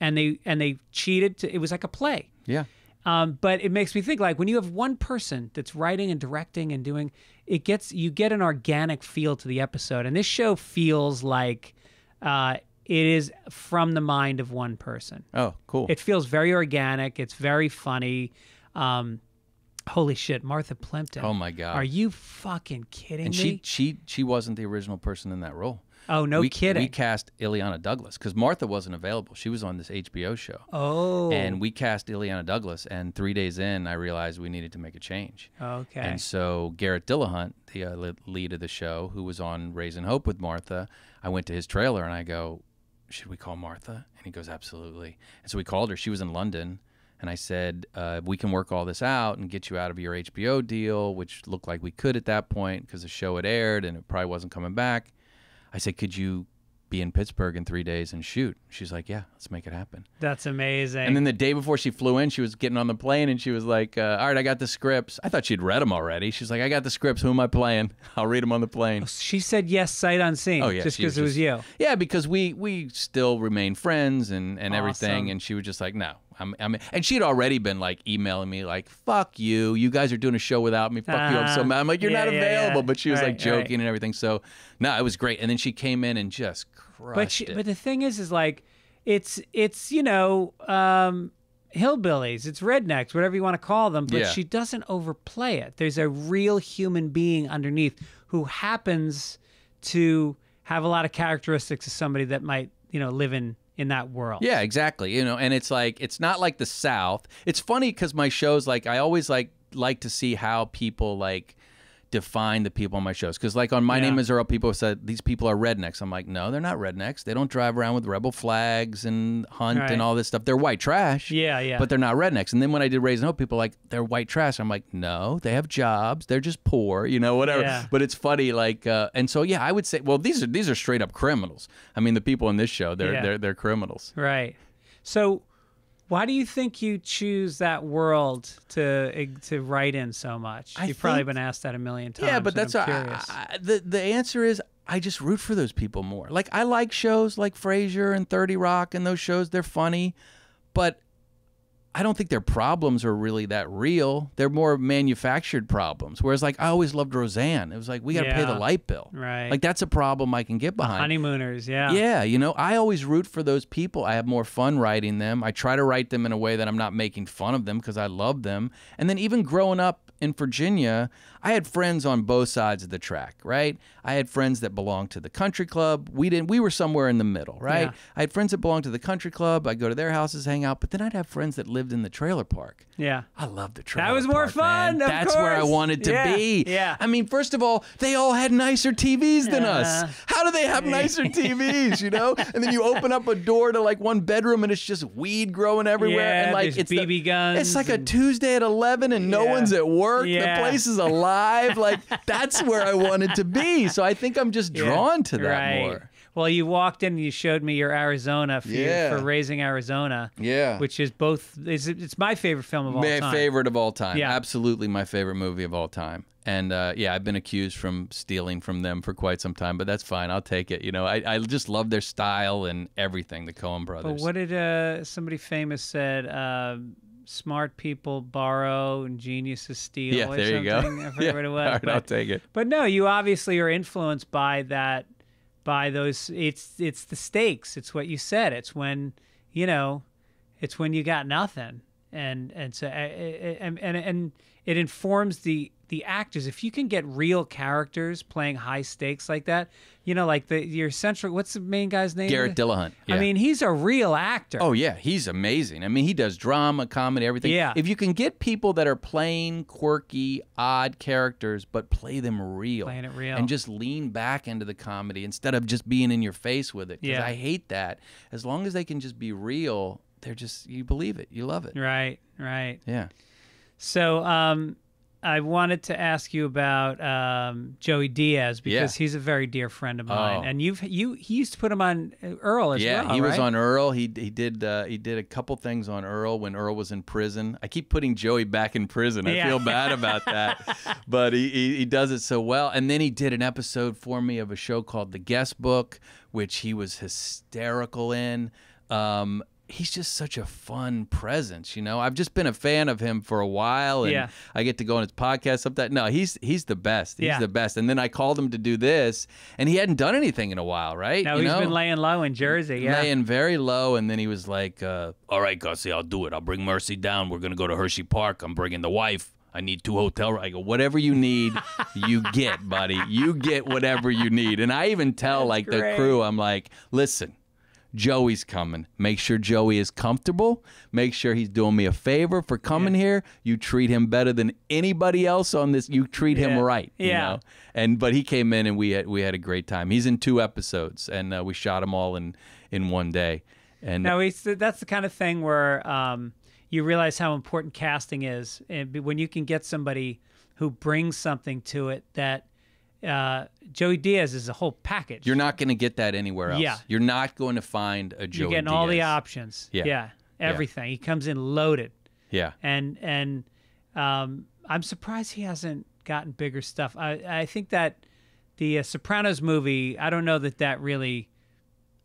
and they and they cheated to, it was like a play Yeah, Um, but it makes me think like when you have one person that's writing and directing and doing, it gets you get an organic feel to the episode, and this show feels like uh, it is from the mind of one person. Oh, cool. It feels very organic. It's very funny. Um, holy shit, Martha Plimpton. oh my god. Are you fucking kidding and me? she she she wasn't the original person in that role. Oh no we, kidding. We cast Illeana Douglas because Martha wasn't available. She was on this HBO show. oh. And we cast Illeana Douglas, and three days in, I realized we needed to make a change. okay. And so Garrett Dillahunt, the uh, lead of the show, who was on Raising Hope with Martha, I went to his trailer and I go, "Should we call Martha?" And he goes, "Absolutely." And so we called her. She was in London, and I said, uh, "We can work all this out and get you out of your HBO deal, which looked like we could at that point because the show had aired and it probably wasn't coming back." I said, "Could you?" Be in Pittsburgh in three days and shoot. She's like, yeah, let's make it happen. That's amazing. And then the day before she flew in, she was getting on the plane and she was like, uh, "All right, I got the scripts." I thought she'd read them already. She's like, "I got the scripts. Who am I playing? I'll read them on the plane." she said yes, sight unseen. Oh yeah, just because it was you. Yeah, because we we still remain friends and and everything. And she was just like, "No." I'm, I'm, and she'd already been like emailing me like, "Fuck you! You guys are doing a show without me. Fuck you! I'm so Uh-huh. mad." I'm like, "You're not Yeah, yeah, available," yeah. but she was Right, like joking right. and everything. So, no, it was great. And then she came in and just crushed But she, it. but the thing is, is like, it's it's you know, um, hillbillies, it's rednecks, whatever you want to call them. But Yeah. she doesn't overplay it. There's a real human being underneath who happens to have a lot of characteristics of somebody that might you know live in in that world. Yeah, exactly. You know, and it's like it's not like the South. It's funny because my shows, like, I always like like to see how people like define the people on my shows. Because like on My Yeah. Name Is Earl, people said these people are rednecks. I'm like, no, they're not rednecks. They don't drive around with rebel flags and hunt Right. and all this stuff. They're white trash. Yeah, yeah. But they're not rednecks. And then when I did Raising Hope, people are like they're white trash. I'm like, no, they have jobs. They're just poor, you know, whatever. Yeah. But it's funny, like, uh, and so yeah, I would say, well, these are these are straight up criminals. I mean, the people in this show, they're Yeah. they're they're criminals. Right. So, why do you think you choose that world to eh, to write in so much? I You've probably been asked that a million times. Yeah, but that's I- curious. I- the the answer is I just root for those people more. Like I like shows like Frasier and Thirty Rock and those shows. They're funny, but I don't think their problems are really that real. They're more manufactured problems. Whereas like I always loved Roseanne. It was like we got to pay the light bill. right. Like that's a problem I can get behind. honeymooners. Yeah. Yeah, you know, I always root for those people. I have more fun writing them. I try to write them in a way that I'm not making fun of them because I love them. And then even growing up in Virginia, I had friends on both sides of the track, right? I had friends that belonged to the country club. We didn't we were somewhere in the middle, right? Yeah. I had friends that belonged to the country club. I'd go to their houses, hang out, but then I'd have friends that lived in the trailer park. Yeah. I love the trailer. Park that was more park, fun, of That's where I wanted to Yeah, be. yeah. I mean, first of all, they all had nicer TVs than us. Uh. How do they have nicer TVs? You know? And then you open up a door to like one bedroom and it's just weed growing everywhere. Yeah, and like it's the- BB guns It's like a Tuesday at eleven and no one's at work. Yeah. The place is alive. Like that's where I wanted to be. So I think I'm just Yeah. drawn to that right. more. Well, you walked in and you showed me your Arizona for, Yeah. for raising Arizona, Yeah. which is both. It's, it's my favorite film of all my time. favorite of all time. Yeah. Absolutely my favorite movie of all time. And uh, yeah, I've been accused from stealing from them for quite some time, but that's fine. I'll take it. You know, I, I just love their style and everything. The Coen But brothers. what did uh, somebody famous said? Uh, smart people borrow and geniuses steal. yeah, or there you go. I forget yeah. what it was. All right, but- I'll take it. But no, you obviously are influenced by that, by those. It's it's the stakes. It's what you said. It's when you know, it's when you got nothing, and and so and and and it informs the the actors. If you can get real characters playing high stakes like that, you know, like the your central. What's the main guy's name? Garrett Dillahunt. I mean, he's a real actor. Oh yeah, he's amazing. I mean, he does drama, comedy, everything. Yeah. If you can get people that are playing quirky, odd characters, but play them real, Playing it real. and just lean back into the comedy instead of just being in your face with it. Because Yeah. I hate that. As long as they can just be real, they're just you believe it, you love it. Right, right. Yeah. So, um, I wanted to ask you about um, Joey Diaz because he's a very dear friend of mine, Oh. and you've you he used to put him on uh, Earl as yeah, well. he was on Earl. He he did uh, he did a couple things on Earl when Earl was in prison. I keep putting Joey back in prison. I Yeah. feel bad about that, but he, he he does it so well. And then he did an episode for me of a show called The Guest Book, which he was hysterical in. Um, he's just such a fun presence, you know. I've just been a fan of him for a while, and Yeah. I get to go on his podcast. Sometimes, no, he's he's the best. He's Yeah. the best. And then I called him to do this, and he hadn't done anything in a while, right? No, you he's know? been laying low in Jersey. Yeah. laying very low, and then he was like, uh, "All right, Gussie, I'll do it. I'll bring Mercy down. We're gonna go to Hershey Park. I'm bringing the wife. I need two hotel. I go, whatever you need, you get, buddy. You get whatever you need. And I even tell like the crew, I'm like, listen." Joey's coming. Make sure Joey is comfortable. Make sure he's doing me a favor for coming here. You treat him better than anybody else on this. You treat him Yeah. right. you Yeah. know? And but he came in and we had we had a great time. He's in two episodes and uh, we shot them all in in one day. And No, it's, that's the kind of thing where um, you realize how important casting is, and when you can get somebody who brings something to it that uh, Joey Diaz is a whole package. you're not going to get that anywhere else. Yeah. You're not going to find a Joey You're getting all the options. Yeah. yeah, everything. He comes in loaded, Yeah. and and um, I'm surprised he hasn't gotten bigger stuff. I I think that the uh, Sopranos movie. I don't know that that really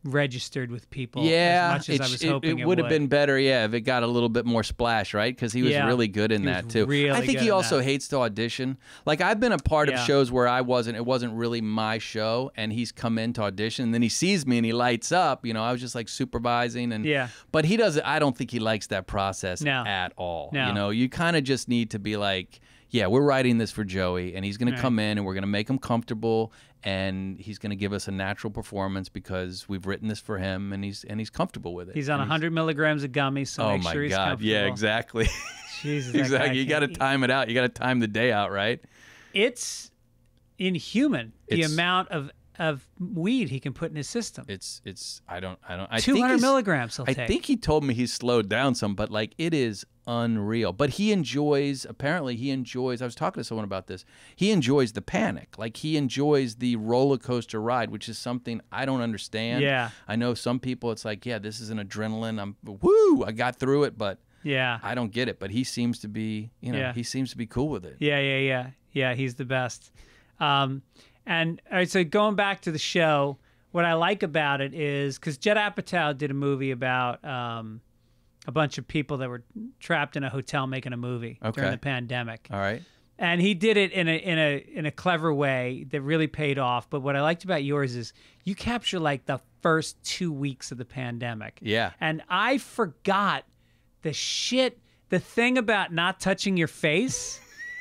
registered with people Yeah, as much as it, I was it- hoping it it would have been better, yeah, if it got a little bit more splash, right? Because he was Yeah. really good in He that too. really I think he also that. hates to audition. Like I've been a part of shows where I wasn't, it wasn't really my show, and he's come in to audition, and then he sees me and he lights up. You know, I was just like supervising, and Yeah. But he doesn't. I don't think he likes that process No. at all. No. You know, you kind of just need to be like. Yeah, we're writing this for Joey, and he's going Right. to come in, and we're going to make him comfortable, and he's going to give us a natural performance because we've written this for him, and he's and he's comfortable with it. He's on And 100 milligrams of gummies, so Oh make my sure he's god! Yeah, exactly. Jesus, exactly. You got to time it out. You got to time the day out, right? It's inhuman the It's- amount of of weed he can put in his system. It's it's. I don't. I don't. I think 200 he's- milligrams he'll I think he told me he's slowed down some, but like it is unreal. But he enjoys. Apparently, he enjoys. I was talking to someone about this. He enjoys the panic. Like he enjoys the roller coaster ride, which is something I don't understand. Yeah. I know some people. It's like, yeah, this is an adrenaline. I'm woo. I got through it, but yeah. I don't get it. But he seems to be. You know, Yeah. he seems to be cool with it. Yeah, yeah, yeah. Yeah, he's the best. Um, and all right, so going back to the show, what I like about it is because Judd Apatow did a movie about um, a bunch of people that were trapped in a hotel making a movie during the pandemic. All right. and he did it in a in a in a clever way that really paid off. But what I liked about yours is you capture like the first two weeks of the pandemic. Yeah. And I forgot the shit, the thing about not touching your face.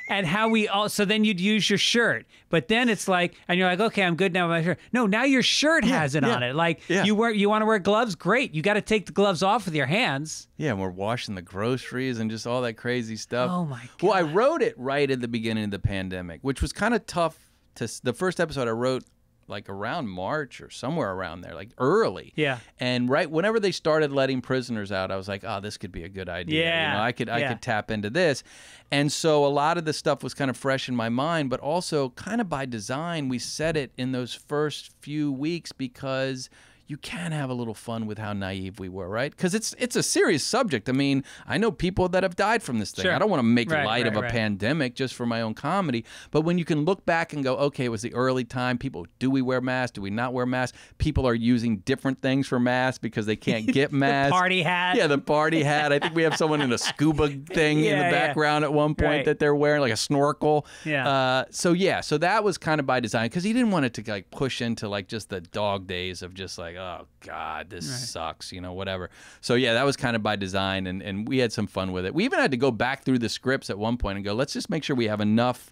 And how we all so then you'd use your shirt, but then it's like, and you're like, okay, I'm good now with my shirt. No, now your shirt has it yeah, on it. Like yeah. you wear, you want to wear gloves, great. You got to take the gloves off with your hands. Yeah, and we're washing the groceries and just all that crazy stuff. Oh, my Well, I wrote it right at the beginning of the pandemic, which was kind of tough. To the first episode I wrote like around March or somewhere around there, like early. Yeah. And right whenever they started letting prisoners out, I was like, oh, this could be a good idea. Yeah, You know, I could I yeah. could tap into this. And so a lot of the stuff was kind of fresh in my mind, but also kind of by design, we set it in those first few weeks because you can have a little fun with how naive we were, right? Because it's it's a serious subject. I mean, I know people that have died from this thing. Sure. I don't want to make Right, light right, of a right. pandemic just for my own comedy. But when you can look back and go, okay, it was the early time. People, do we wear masks? Do we not wear masks? People are using different things for masks because they can't get masks. The party hat. Yeah, the party hat. I think we have someone in a scuba thing in Yeah, the yeah. background at one point that they're wearing, like a snorkel. Yeah. Uh, so yeah, so that was kind of by design because he didn't want it to like push into like just the dog days of just like, oh god, this sucks, you know, whatever. So yeah, that was kind of by design, and and we had some fun with it. We even had to go back through the scripts at one point and go, let's just make sure we have enough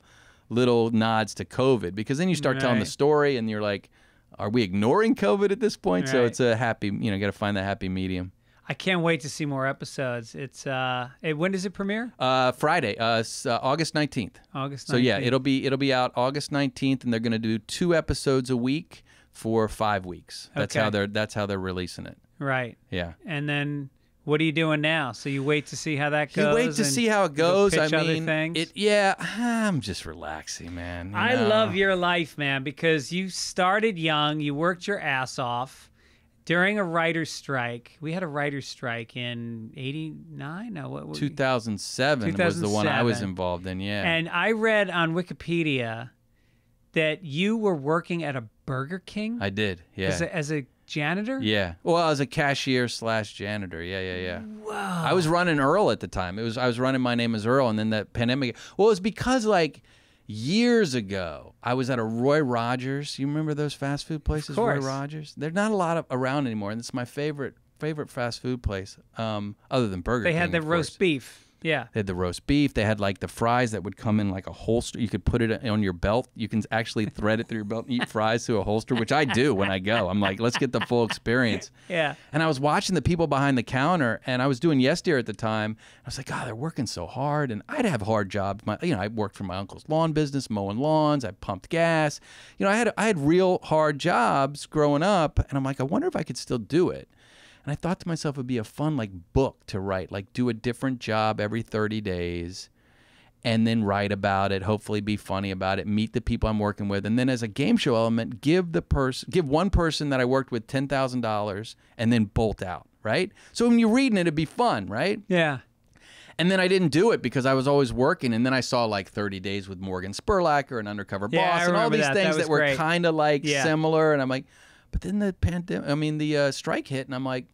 little nods to COVID because then you start telling the story and you're like. Are we ignoring COVID at this point? So it's a happy, you know, got to find that happy medium. I can't wait to see more episodes. It's uh, it, when does it premiere? Uh, Friday, uh, uh, August nineteenth. August. 19th. So yeah, it'll be it'll be out August nineteenth, and they're going to do two episodes a week for five weeks. That's Okay. how they're that's how they're releasing it. right. Yeah. And then what are you doing now? So you wait to see how that goes. You wait to see how it goes. I mean, it. Yeah, I'm just relaxing, man. I know? love your life, man, because you started young. You worked your ass off during a writer's strike. We had a writer's strike in '89. No, what? what 2007, was the one I was involved in. Yeah. And I read on Wikipedia that you were working at a Burger King I did. Yeah. as, a, as a janitor? Yeah. Well, I was a cashier slash janitor. Yeah, yeah, yeah. Wow. I was running Earl at the time. It was I was running my name as Earl, and then the pandemic. Well, it was because like years ago, I was at a Roy Rogers. You remember those fast food places, Roy course. Rogers? They're not a lot of around anymore, and it's my favorite favorite fast food place, um, other than Burger King. They King. had the roast beef. Yeah. They had the roast beef. They had like the fries that would come in like a holster. You could put it on your belt. You can actually thread it through your belt and eat fries through a holster, which I do when I go. I'm like, let's get the full experience. Yeah. And I was watching the people behind the counter, and I was doing Yes Dear at the time. I was like, God, they're working so hard, and I'd have hard jobs. My, you know, I worked for my uncle's lawn business, mowing lawns. I pumped gas. You know, I had I had real hard jobs growing up, and I'm like, I wonder if I could still do it. And I thought to myself, it'd be a fun like book to write, like do a different job every 30 days and then write about it hopefully be funny about it meet the people i'm working with and then as a game show element give the person give one person that i worked with $10000 and then bolt out right so when you're reading it it'd be fun right Yeah. and then i didn't do it because i was always working and then i saw like 30 days with morgan spurlock and undercover Yeah, boss and all these that. That things was that, were kind of like Yeah. similar and i'm like but then the pandemic i mean the uh, strike hit and i'm like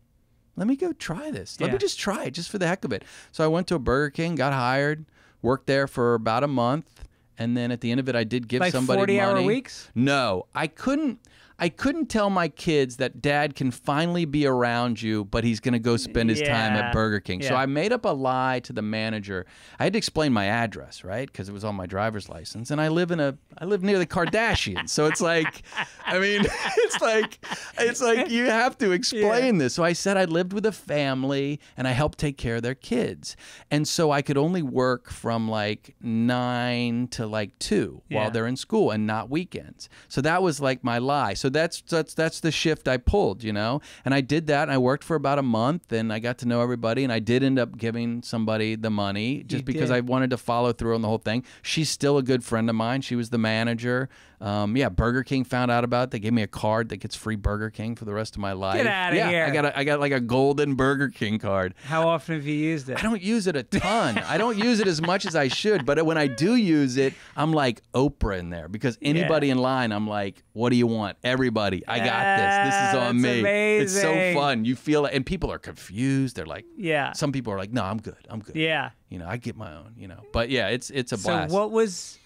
let me go try this. Let Yeah. me just try it just for the heck of it. So I went to a Burger King, got hired, worked there for about a month, and then at the end of it, I did give Like somebody 40 hour money. weeks? No, I couldn't. I couldn't tell my kids that dad can finally be around you, but he's going to go spend his time at Burger King. So I made up a lie to the manager. I had to explain my address, right? Because it was on my driver's license, and I live in a I live near the Kardashians. so it's like, I mean, it's like it's like you have to explain this. So I said I lived with a family and I helped take care of their kids, and so I could only work from like nine to like two while they're in school and not weekends. So that was like my lie. So that's that's that's the shift I pulled, you know. And I did that and I worked for about a month and I got to know everybody and I did end up giving somebody the money just You because did. I wanted to follow through on the whole thing. She's still a good friend of mine. She was the manager. Um, yeah, Burger King found out about it. They gave me a card that gets free Burger King for the rest of my life. outta yeah, here. I got a, I got like a golden Burger King card. How often have you used it? I don't use it a ton. I don't use it as much as I should, but when I do use it, I'm like Oprah in there because anybody in line, I'm like, "What do you want? Everybody, I got this. This is on me. It's so fun. You feel it, and people are confused. They're like, Yeah. some people are like, "No, I'm good. I'm good. Yeah. You know, I get my own. You know, but yeah, it's it's a So blast. what was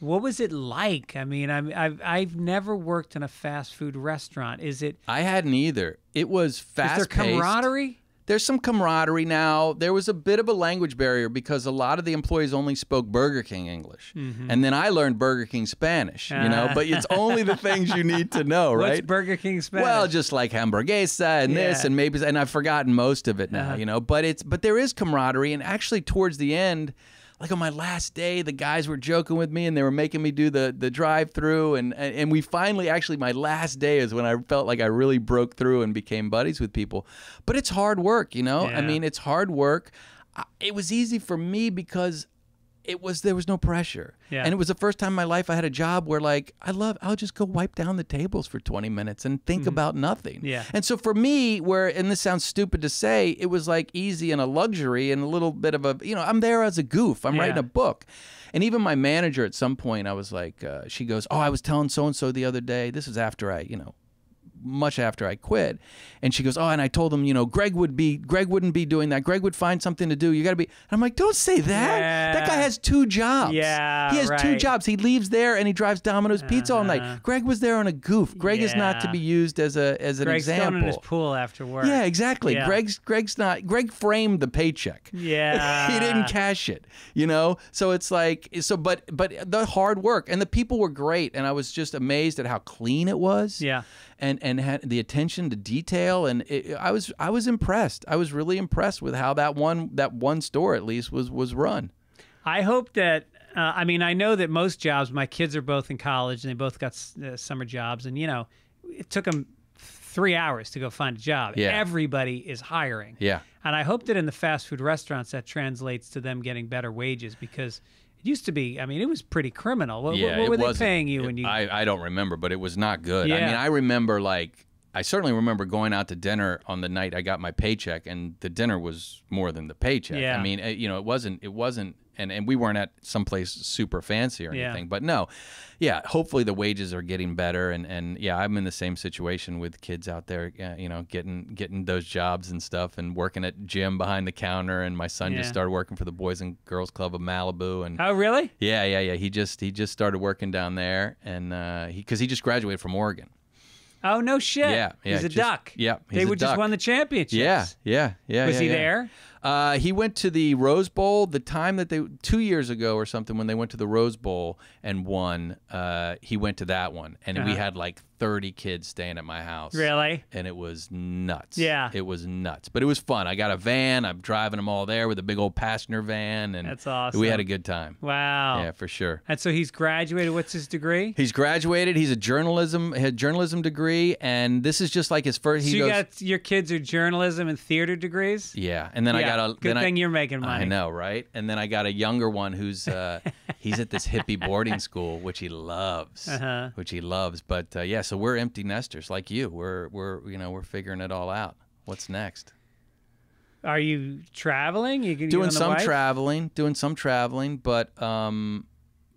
what was it like? I mean, I'm, I've I've never worked in a fast food restaurant. Is it I hadn't either. It was fast. is there camaraderie? There's some camaraderie now. There was a bit of a language barrier because a lot of the employees only spoke Burger King English, and then I learned Burger King Spanish. You know, Ah. but it's only the things you need to know, right? What's? Burger King Spanish? Well, just like hamburguesa and this and maybe and I've forgotten most of it now, Uh-huh. you know. But it's but there is camaraderie and actually towards the end, like on my last day, the guys were joking with me and they were making me do the the drive through and and and we finally actually my last day is when I felt like I really broke through and became buddies with people. But it's hard work, you know. I mean, it's hard work. It was easy for me because it was there was no pressure Yeah. and it was the first time in my life i had a job where like i love i'll just go wipe down the tables for 20 minutes and think about nothing Mm-hmm. Yeah. and so for me where and this sounds stupid to say it was like easy and a luxury and a little bit of a you know i'm there as a goof i'm writing a book and even my manager at some point i was like uh, she goes oh i was telling so and so the other day this is after i you know much after I quit. And she goes, "Oh, and I told him, you know, Greg would be Greg wouldn't be doing that. Greg would find something to do. You got to be." And I'm like, "Don't say that. That guy has two jobs. Yeah, he has two jobs. He leaves there and he drives Domino's Pizza all Uh-huh. night. Greg was there on a goof. Greg is not to be used as a as an Greg's example." going in his pool after work. yeah, exactly. Yeah. Greg's Greg's not. Greg framed the paycheck Yeah. he didn't cash it you know so it's like so but but the hard work and the people were great and i was just amazed at how clean it was Yeah. And and had the attention to detail and it, i was i was impressed i was really impressed with how that one that one store at least was was run I hope that. Uh, I mean, I know that most jobs. My kids are both in college, and they both got uh, summer jobs. And you know, it took them three hours to go find a job. Yeah. Everybody is hiring. yeah And I hope that in the fast food restaurants that translates to them getting better wages because it used to be. I mean, it was pretty criminal. What, yeah what were they paying you it- when you? I, I don't remember but it was not good i mean i remember like I certainly remember going out to dinner on the night I got my paycheck, and the dinner was more than the paycheck. Yeah. I mean, uh, you know, it wasn't. It wasn't. And, and we weren't at someplace super fancy or anything, Yeah. but no, yeah. Hopefully the wages are getting better, and, and yeah, I'm in the same situation with kids out there, you know, getting getting those jobs and stuff, and working at gym behind the counter. And my son Yeah. just started working for the Boys and Girls Club of Malibu, and Oh, really? yeah, yeah, yeah. He just he just started working down there, and uh, he because he just graduated from Oregon. Oh, no shit. Yeah, yeah, He's a just- duck. yeah, they would just duck. won the championship. Yeah, yeah, yeah. Was yeah, he yeah. there? Uh, he went to the Rose Bowl the time that they two years ago or something when they went to the Rose Bowl and won. Uh, he went to that one, and we Uh-huh. had like thirty kids staying at my house. Really? And it was nuts. Yeah. it was nuts, but it was fun. I got a van. I'm driving them all there with a big old passenger van, and That's awesome. we had a good time. Wow. Yeah, for sure. And so he's graduated. What's his degree? He's graduated. He's a journalism had journalism degree, and this is just like his first. He so you goes, got your kids are journalism and theater degrees. yeah, and then I Yeah, got a good then I- thing you're making money. I know, right? And then I got a younger one who's uh, he's at this hippie boarding school, which he loves, Uh-huh. which he loves. But uh, yeah, so we're empty nesters like you. We're we're you know we're figuring it all out. What's next? Are you traveling? You, you Doing some wife? traveling, doing some traveling, but um,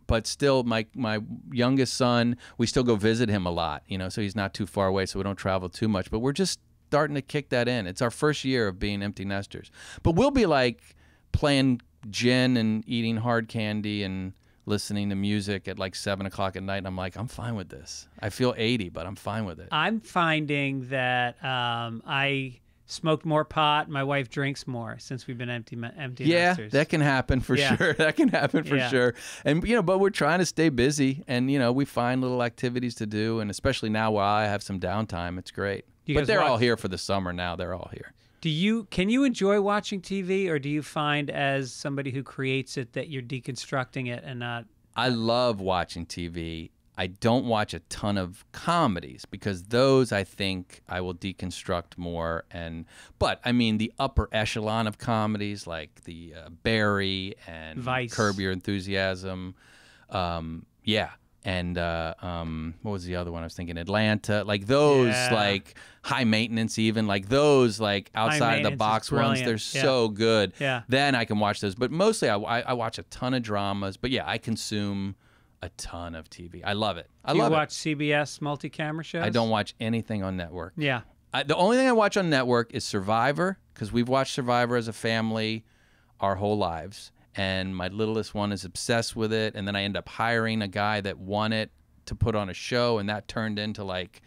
but still, my my youngest son, we still go visit him a lot. You know, so he's not too far away, so we don't travel too much. But we're just starting to kick that in. It's our first year of being empty nesters, but we'll be like playing gin and eating hard candy and listening to music at like seven o'clock at night. And I'm like, I'm fine with this. I feel 80, but I'm fine with it. I'm finding that um, I smoked more pot. My wife drinks more since we've been empty empty Yeah, nesters. that can happen for Yeah. sure. That can happen for Yeah. sure. And you know, but we're trying to stay busy, and you know, we find little activities to do, and especially now while I have some downtime, it's great. But they're all here for the summer now. They're all here. Do you can you enjoy watching TV, or do you find as somebody who creates it that you're deconstructing it and not? I love watching TV. I don't watch a ton of comedies because those I think I will deconstruct more. And but I mean the upper echelon of comedies like the uh, Barry and Vice. Curb Your Enthusiasm, um, yeah. And uh, um, what was the other one? I was thinking Atlanta, like those, Yeah. like high maintenance, even like those, like outside of the box ones. They're Yeah. so good Yeah. then I can watch those. But mostly, I, I, I watch a ton of dramas. But yeah, I consume a ton of TV. I love it. I Do you love watch CBS multi-camera shows? I don't watch anything on network. Yeah. I, the only thing I watch on network is Survivor because we've watched Survivor as a family our whole lives, and my littlest one is obsessed with it. And then I end up hiring a guy that won it to put on a show, and that turned into like.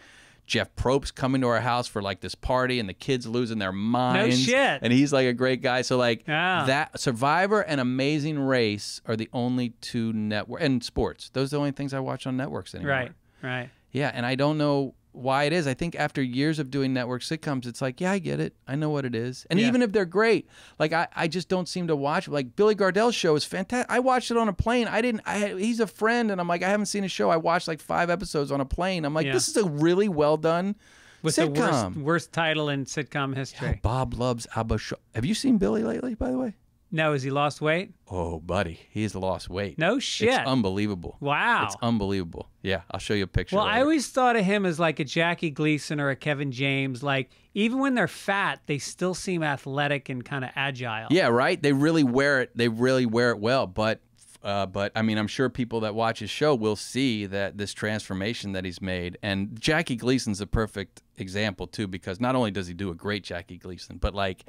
Jeff Probst coming to our house for like this party and the kids losing their minds. No shit. And he's like a great guy. So like Yeah. that Survivor and Amazing Race are the only two network and sports. Those are the only things I watch on networks anymore. Right. Right. Yeah, and I don't know why it is. I think after years of doing network sitcoms, it's like, yeah, I get it. I know what it is. And Yeah. even if they're great, like I, I just don't seem to watch. Like Billy Gardell's show is fantastic. I watched it on a plane. I didn't. I he's a friend, and I'm like, I haven't seen his show. I watched like five episodes on a plane. I'm like, Yeah. this is a really well done What's the worst, sitcom. worst title in sitcom history? Bob loves Abba. Show. Have you seen Billy lately? By the way. No, has he lost weight? Oh, buddy, he's lost weight. No shit. It's unbelievable. wow. It's unbelievable. Yeah, I'll show you a picture. well, I always thought of him as like a Jackie Gleason or a Kevin James. Like even when they're fat, they still seem athletic and kind of agile. Yeah, right. They really wear it. They really wear it well. But, uh, but I mean, I'm sure people that watch his show will see that this transformation that he's made. And Jackie Gleason's a perfect example too, because not only does he do a great Jackie Gleason, but like,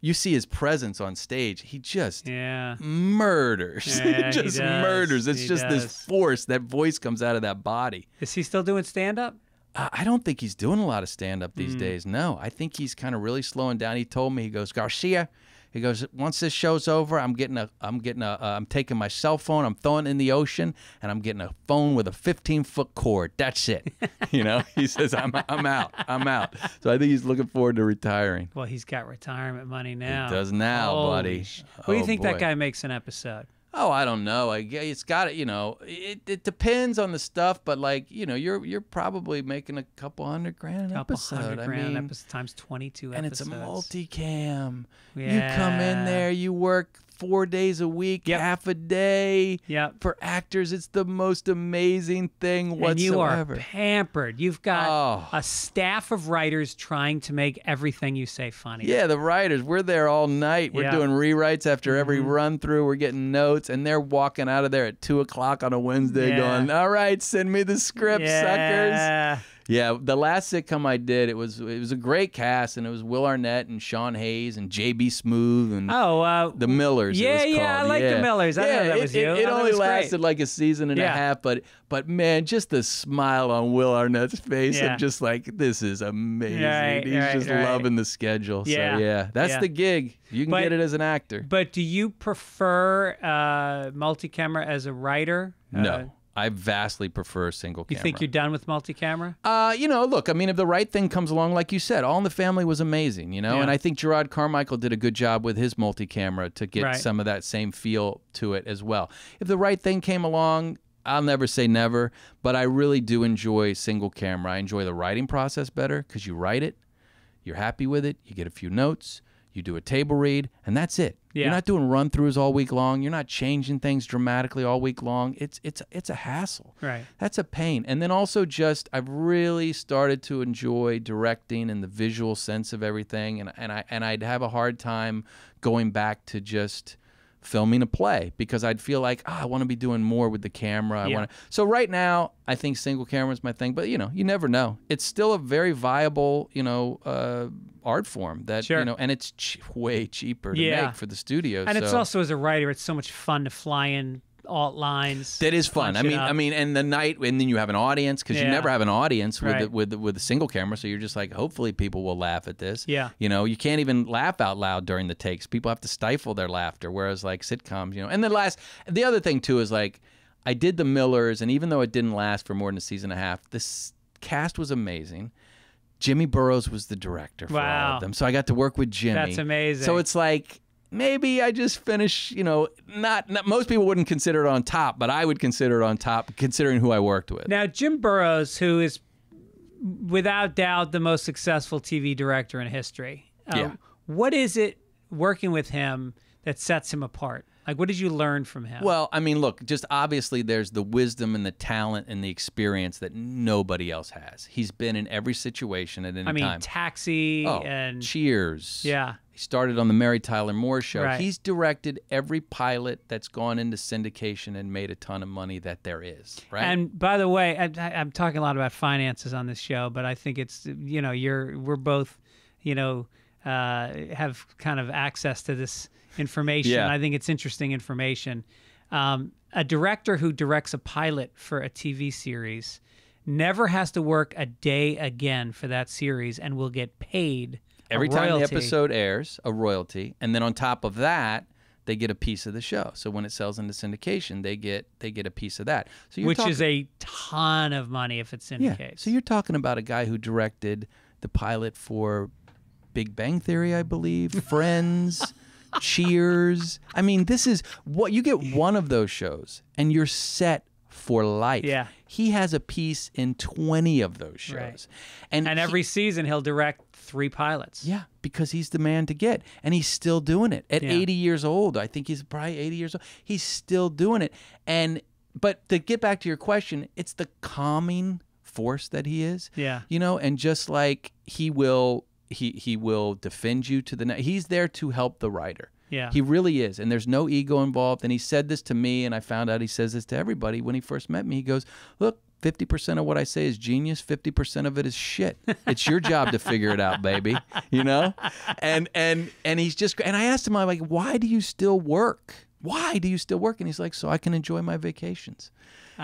you see his presence on stage. He just Yeah. murders. Yeah, he just murders. It's He just does. this force. That voice comes out of that body. Is he still doing stand up? I I don't think he's doing a lot of stand up Mm. these days. No, I think he's kind of really slowing down. He told me he goes Garcia. He goes once this show's over, I'm getting a, I'm getting a, uh, I'm taking my cell phone, I'm throwing it in the ocean, and I'm getting a phone with a 15 foot cord. That's it. you know, he says I'm, I'm out, I'm out. So I think he's looking forward to retiring. Well, he's got retirement money now. He does now, Holy buddy. sh- What do you Oh, think boy. that guy makes an episode? Oh, I don't know. I it's got it. You know, it, it depends on the stuff, but like you know, you're you're probably making a couple hundred grand an couple episode. hundred I grand mean, episode times 22 and it's episodes. a multicam. You come in there, you work four days a week, Yep. half a day. Yep. For actors, it's the most amazing thing whatsoever. And you are pampered. You've got Oh. a staff of writers trying to make everything you say funny. Yeah, the writers, we're there all night. We're Yeah. Mm-hmm. doing rewrites after every run through. We're getting notes, and they're walking out of there at two o'clock on a Wednesday Yeah. going, All right, send me the script, suckers. Yeah. Yeah, the last sitcom I did, it was it was a great cast, and it was Will Arnett and Sean Hayes and JB Smoove and Oh, uh, the Millers. it Yeah, yeah, I like The Millers. I yeah, know that it, was it- you. It, it only was great. lasted like a season and Yeah. a half, but but man, just the smile on Will Arnett's face, Yeah. I'm just like, this is amazing. Right, He's right, just right. loving the schedule. Yeah, So yeah, that's yeah. the gig. You can But- get it as an actor. but do you prefer uh, multi-camera as a writer? Uh, no, I vastly prefer single camera. you think you're done with multi-camera? Uh, you know, look, I mean, if the right thing comes along, like you said, All in the Family was amazing, you know, Yeah. and I think Jerrod Carmichael did a good job with his multi-camera to get Right. some of that same feel to it as well. If the right thing came along, I'll never say never, but I really do enjoy single camera. I enjoy the writing process better because you write it, you're happy with it, you get a few notes, you do a table read, and that's it. Yeah. You're not doing run throughs all week long. You're not changing things dramatically all week long. It's it's it's a hassle. Right. That's a pain. And then also just I've really started to enjoy directing and the visual sense of everything and and I and I'd have a hard time going back to just filming a play because I'd feel like oh, I want to be doing more with the camera. I want to. So right now, I think single camera is my thing, but you know, you never know. It's still a very viable, you know, uh, art form that Sure. you know, and it's ch- way cheaper to Yeah. make for the studio. And it's also as a writer, it's so much fun to fly in alt lines. That is fun. I mean. I mean, and the night, and then you have an audience because Yeah. you never have an audience with Right. the, with the, with a single camera. So you're just like, hopefully, people will laugh at this. Yeah. You know, you can't even laugh out loud during the takes. People have to stifle their laughter. Whereas like sitcoms, you know. And the last, the other thing too is like, I did the Millers, and even though it didn't last for more than a season and a half, this cast was amazing. Jimmy Burrows was the director for all of them, so I got to work with Jimmy. That's amazing. So it's like maybe I just finish, you know, not, not most people wouldn't consider it on top, but I would consider it on top considering who I worked with. Now, Jim Burrows, who is without doubt the most successful TV director in history, uh, Yeah. what is it working with him that sets him apart? Like, what did you learn from him? Well, I mean, look, just obviously there's the wisdom and the talent and the experience that nobody else has. He's been in every situation at any time. I mean, time. Taxi oh, and Cheers. yeah, He started on the Mary Tyler Moore show. Right. He's directed every pilot that's gone into syndication and made a ton of money that there is, right? And by the way, I, I- I'm talking a lot about finances on this show, but I think it's you know you're we're both you know uh, have kind of access to this information. Yeah. I think it's interesting information. Um, a director who directs a pilot for a TV series never has to work a day again for that series and will get paid a Every time the episode airs, a royalty, and then on top of that, they get a piece of the show. So when it sells into syndication, they get they get a piece of that. So you're which talking, is a ton of money if it's yeah. syndicated. So you're talking about a guy who directed the pilot for Big Bang Theory, I believe, Friends, Cheers. I mean, this is what you get one of those shows, and you're set for life. Yeah. He has a piece in 20 of those shows. Right. And, and he- every season he'll direct three pilots. Yeah, because he's the man to get, and he's still doing it at Yeah. 80 years old. I think he's probably 80 years old. He's still doing it, and but to get back to your question, it's the calming force that he is. Yeah. you know, and just like he will, he he will defend you to the. ne- He's there to help the writer. Yeah. He really is, and there's no ego involved. And he said this to me, and I found out he says this to everybody when he first met me. He goes, "Look, 50% of what I say is genius. 50% of it is shit. It's your job to figure it out, baby. You know?" And and and he's just. And I asked him, I'm like, "Why do you still work? Why do you still work?" And he's like, "So I can enjoy my vacations."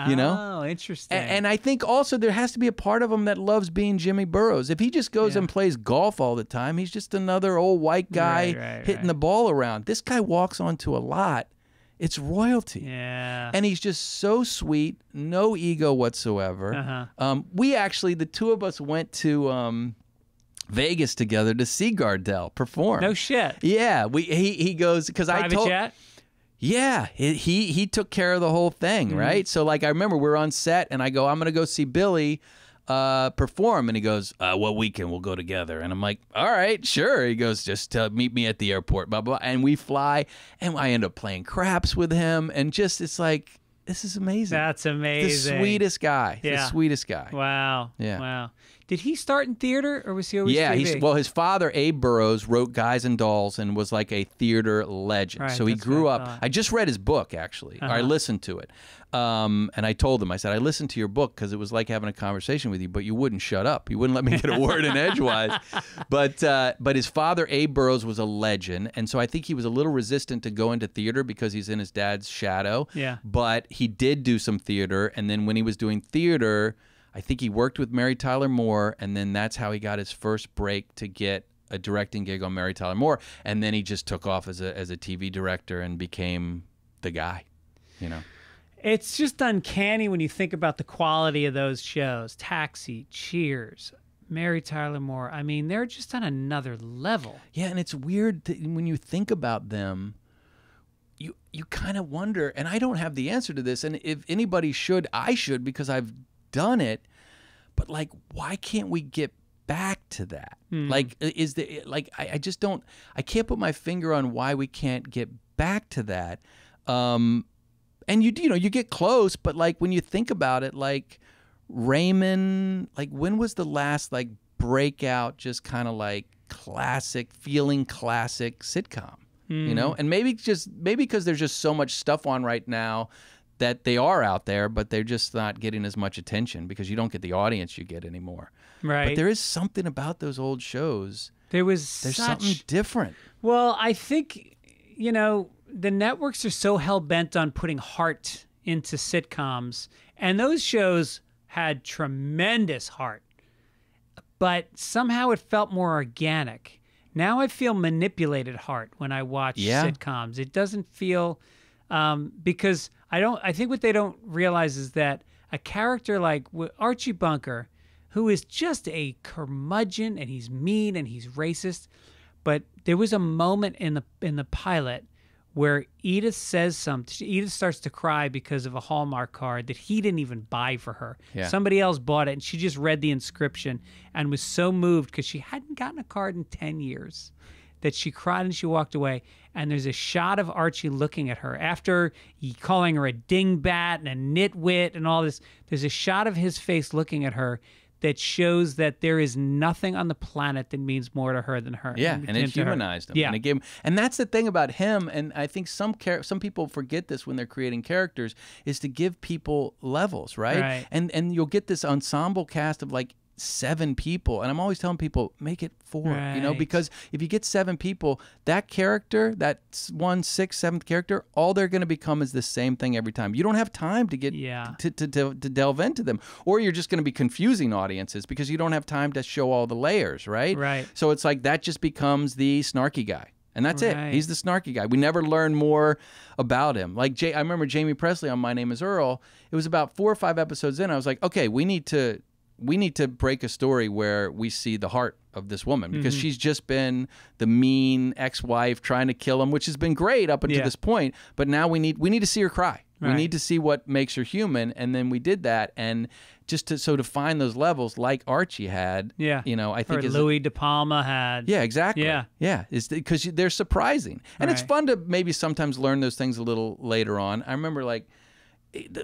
You know? Oh, interesting. A- And I think also there has to be a part of him that loves being Jimmy Burrows. If he just goes Yeah. and plays golf all the time, he's just another old white guy Right, right, hitting right. the ball around. This guy walks onto a lot. It's royalty. yeah. And he's just so sweet, no ego whatsoever. Uh-huh. Um, we actually, the two of us went to um, Vegas together to see Gardell perform. no shit. yeah, we he he goes because I told jet. Yeah, he he, he took care of the whole thing, Mm-hmm. right? So like I remember we're on set and I go, I'm gonna go see Billy. uh, perform? And he goes, uh, "What weekend we'll go together?" And I'm like, "All right, sure." He goes, "Just uh, meet me at the airport." Blah blah. And we fly, and I end up playing craps with him, and just it's like this is amazing. That's amazing. The sweetest guy. Yeah. The sweetest guy. Wow. Yeah. Wow. Did he start in theater or was he always Yeah, TV? he's well. His father, Abe Burrows, wrote Guys and Dolls and was like a theater legend. Right, so he grew I up. I just read his book actually. Or I Uh-huh. listened to it, um, and I told him. I said I listened to your book because it was like having a conversation with you, but you wouldn't shut up. You wouldn't let me get a word in edgewise. But uh, but his father, Abe Burrows, was a legend, and so I think he was a little resistant to go into theater because he's in his dad's shadow. Yeah. But he did do some theater, and then when he was doing theater. I think he worked with Mary Tyler Moore, and then that's how he got his first break to get a directing gig on Mary Tyler Moore, and then he just took off as a as a TV director and became the guy. You know. It's just uncanny when you think about the quality of those shows. Taxi, Cheers, Mary Tyler Moore. I mean, they're just on another level. Yeah, and it's weird that when you think about them, you you kind of wonder, and I don't have the answer to this, and if anybody should, I should because I've done it. But like, why can't we get back to that? Like, is the like I, I just don't I can't put my finger on why we can't get back to that. Um, and you you know you get close, but like when you think about it, like Raymond, like when was the last like breakout, just kind of like classic, feeling classic sitcom? You know, and maybe just maybe because there's just so much stuff on right now that they are out there, but they're just not getting as much attention because you don't get the audience you get anymore. Right. But there is something about those old shows. there was There's such something different. Well, I think, you know, the networks are so hell bent on putting heart into sitcoms, and those shows had tremendous heart, but somehow it felt more organic. Now I feel manipulated heart when I watch Yeah. sitcoms. It doesn't feel um, because I don't. I think what they don't realize is that a character like Archie Bunker, who is just a curmudgeon and he's mean and he's racist, but there was a moment in the in the pilot where Edith says something. Edith starts to cry because of a Hallmark card that he didn't even buy for her. Yeah. Somebody else bought it, and she just read the inscription and was so moved because she hadn't gotten a card in ten years that she cried and she walked away. And there's a shot of Archie looking at her after he calling her a dingbat and a nitwit and all this. There's a shot of his face looking at her that shows that there is nothing on the planet that means more to her than her. Yeah, and than it her. humanized him. Yeah. and it gave him, and that's the thing about him. And I think some char- some people forget this when they're creating characters is to give people levels, right? Right. And and you'll get this ensemble cast of like seven people, and I'm always telling people make it four, you know, because if you get seven people, that character, that one, sixth, seventh character, all they're going to become is the same thing every time. You don't have time to get Yeah. to, to, to, to delve into them, or you're just going to be confusing audiences because you don't have time to show all the layers, right? Right. So it's like that just becomes the snarky guy. And that's Right. it. He's the snarky guy. We never learn more about him. Like Jay, I remember Jaime Pressly on My Name Is Earl. It was about four or five episodes in. I was like, okay, we need to we need to break a story where we see the heart of this woman because Mm-hmm. she's just been the mean ex-wife trying to kill him, which has been great up until Yeah. this point. But now we need we need to see her cry. We need to see what makes her human, and then we did that. And just to so to find those levels, like Archie had, Yeah. you know, I think Or is Louie De Palma had. yeah, exactly. Yeah. yeah. Is because they're surprising, and it's fun to maybe sometimes learn those things a little later on. I remember like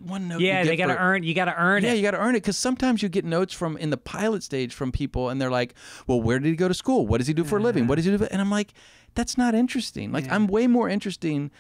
one note. Yeah, you they got to earn. You got to earn Yeah, it. you got to earn it because sometimes you get notes from in the pilot stage from people, and they're like, "Well, where did he go to school? What does he do for a living? What does he do?" And I'm like, "That's not interesting. Like, I'm way more interesting.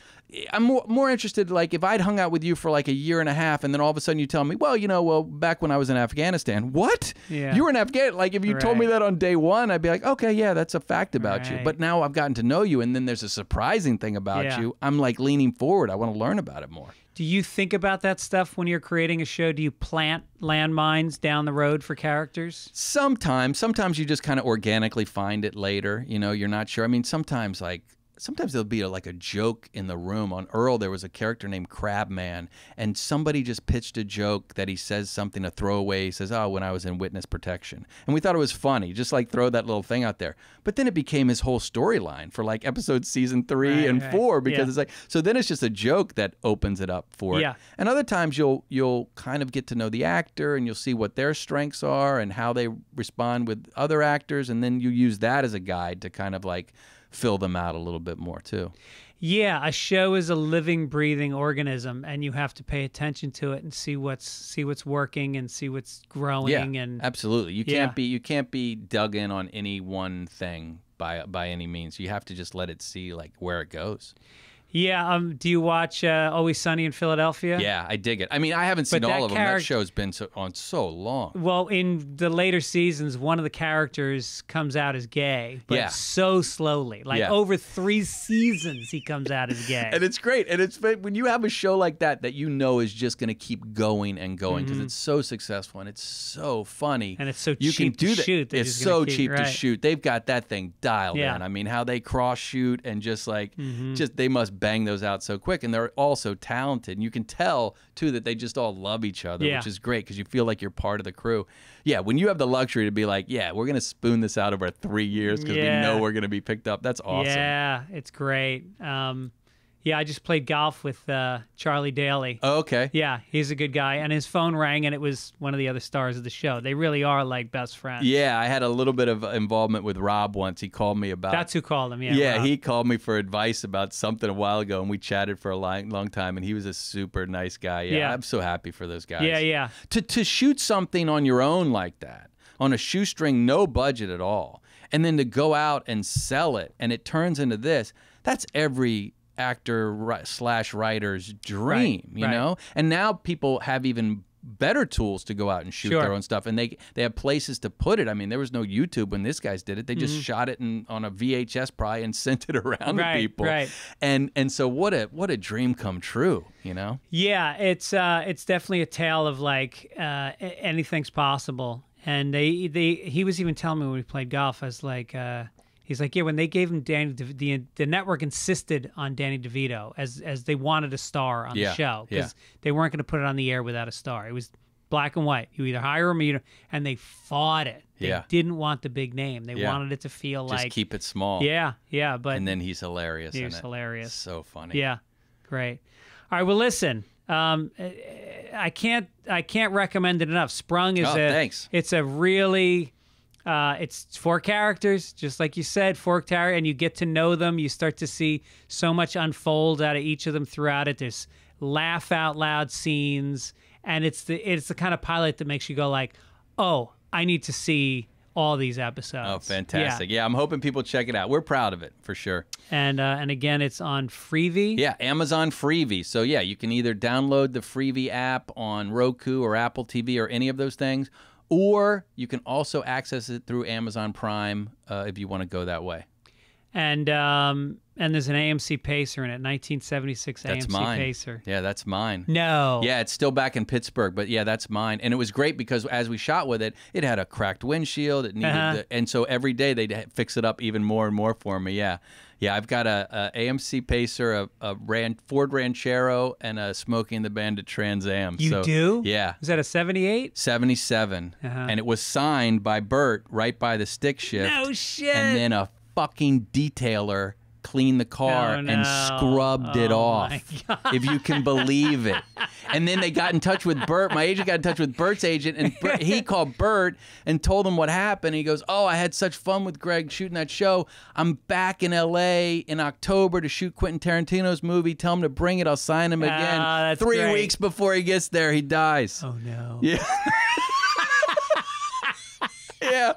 I'm more more interested. Like, if I'd hung out with you for like a year and a half, and then all of a sudden you tell me, "Well, you know, well, back when I was in Afghanistan, what? Yeah. You were in Afghanistan. Like, if you told me that on day one, I'd be like, okay, yeah, that's a fact about you. But now I've gotten to know you, and then there's a surprising thing about Yeah. you. I'm like leaning forward. I want to learn about it more. Do you think about that stuff when you're creating a show? Do you plant landmines down the road for characters? Sometimes, sometimes you just kind of organically find it later. You know, you're not sure. I mean, sometimes like sometimes there'll be a, like a joke in the room. On Earl, there was a character named Crabman, and somebody just pitched a joke that he says something, a throwaway. He says, "Oh, when I was in witness protection," and we thought it was funny, just like throw that little thing out there. But then it became his whole storyline for like episode season three Right, and right. four because Yeah. it's like so. Then it's just a joke that opens it up for it. Yeah. And other times you'll you'll kind of get to know the actor and you'll see what their strengths are and how they respond with other actors, and then you use that as a guide to kind of like fill them out a little bit more too. Yeah, a show is a living, breathing organism, and you have to pay attention to it and see what's see what's working and see what's growing. Yeah, and absolutely. You Yeah. can't be you can't be dug in on any one thing by by any means. You have to just let it see like where it goes. Yeah, um, do you watch uh, Always Sunny in Philadelphia? Yeah, I dig it. I mean, I haven't seen But that all of them. That show's been so, on so long. Well, in the later seasons, one of the characters comes out as gay, but Yeah. so slowly. Like Yeah. over three seasons, he comes out as gay. And it's great. And it's when you have a show like that that you know is just going to keep going and going because it's so successful and it's so funny. Mm-hmm. And it's so you cheap can to do that. shoot, they're It's just gonna so keep- cheap to right. shoot. They've got that thing dialed Yeah. in. I mean, how they cross shoot and just like Mm-hmm. just they must bang those out so quick. And they're all so talented. And you can tell too that they just all love each other, Yeah. which is great because you feel like you're part of the crew. Yeah, when you have the luxury to be like, yeah, we're gonna spoon this out over three years because Yeah. we know we're gonna be picked up. That's awesome. Yeah, it's great. Um, yeah, I just played golf with uh, Charlie Daly. Oh, okay. Yeah, he's a good guy. And his phone rang, and it was one of the other stars of the show. They really are like best friends. Yeah, I had a little bit of involvement with Rob once. He called me about. That's who called him. Yeah. yeah, Rob. he called me for advice about something a while ago, and we chatted for a long, long time. And he was a super nice guy. Yeah, Yeah. I'm so happy for those guys. Yeah, yeah. To to shoot something on your own like that, on a shoestring, no budget at all, and then to go out and sell it, and it turns into this. That's every actor slash writer's dream, you right. know. And now people have even better tools to go out and shoot Sure. their own stuff and they they have places to put it i mean there was no youtube when this guys did it they just shot it in, on a vhs probably and sent it around Mm-hmm. Right, to people right. and and so what a what a dream come true you know Yeah, it's uh, it's definitely a tale of like uh, anything's possible. And they they he was even telling me when we played golf, I was like, uh, he's like, yeah, when they gave him Danny, De- the the network insisted on Danny DeVito as as they wanted a star on Yeah, the show yeah. because they weren't going to put it on the air without a star. It was black and white. You either hire him or you don't, and they fought it. They Yeah. didn't want the big name. They Yeah. wanted it to feel just like keep it small yeah, yeah. But and then he's hilarious in He's hilarious. so funny yeah, great. All right, well, listen, um, I can't I can't recommend it enough. Sprung is Oh, a thanks. it's a really uh, it's four characters, just like you said, four characters, and you get to know them. You start to see so much unfold out of each of them throughout it. There's laugh out loud scenes, and it's the it's the kind of pilot that makes you go like, oh, I need to see all these episodes. oh fantastic yeah. i'm hoping people check it out we're proud of it for sure And uh, and again, it's on Freevee. Yeah, Amazon Freevee. So yeah, you can either download the Freevee app on Roku or Apple TV or any of those things, or you can also access it through Amazon Prime uh, if you want to go that way. And um and there's an AMC Pacer in it, 1976 That's AMC mine. Pacer. Yeah, that's mine. No. Yeah, it's still back in Pittsburgh, but yeah, that's mine. And it was great because as we shot with it, it had a cracked windshield. It needed, Uh-huh. the, and so every day they'd fix it up even more and more for me. Yeah, yeah, I've got a, a AMC Pacer, a, a Ran, Ford Ranchero, and a Smokey and the Bandit Trans Am. You so, do? Yeah, Is that a 78? 77 Uh-huh. and it was signed by Bert right by the stick shift No shit. and then a fucking detailer cleaned the oh, car Oh, and no. scrubbed it Oh, off my if you can believe it and then they got in touch with Bert my agent got in touch with Bert's agent and Bert, he called Bert and told him what happened he goes oh I had such fun with Greg shooting that show I'm back in LA in October to shoot Quentin Tarantino's movie tell him to bring it I'll sign him again ah, that's three great. weeks before he gets there he dies oh no. yeah. yeah.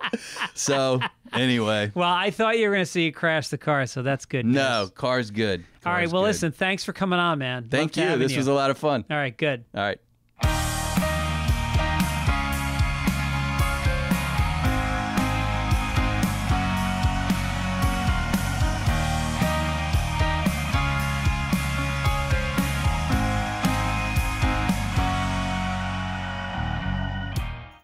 So anyway, Well, I thought you were going to see you crash the car, so that's good. no, news. car's good. All right. Well, good. listen. Thanks for coming on, man. Thank Loved you. This was a lot of fun. All right. Good. All right.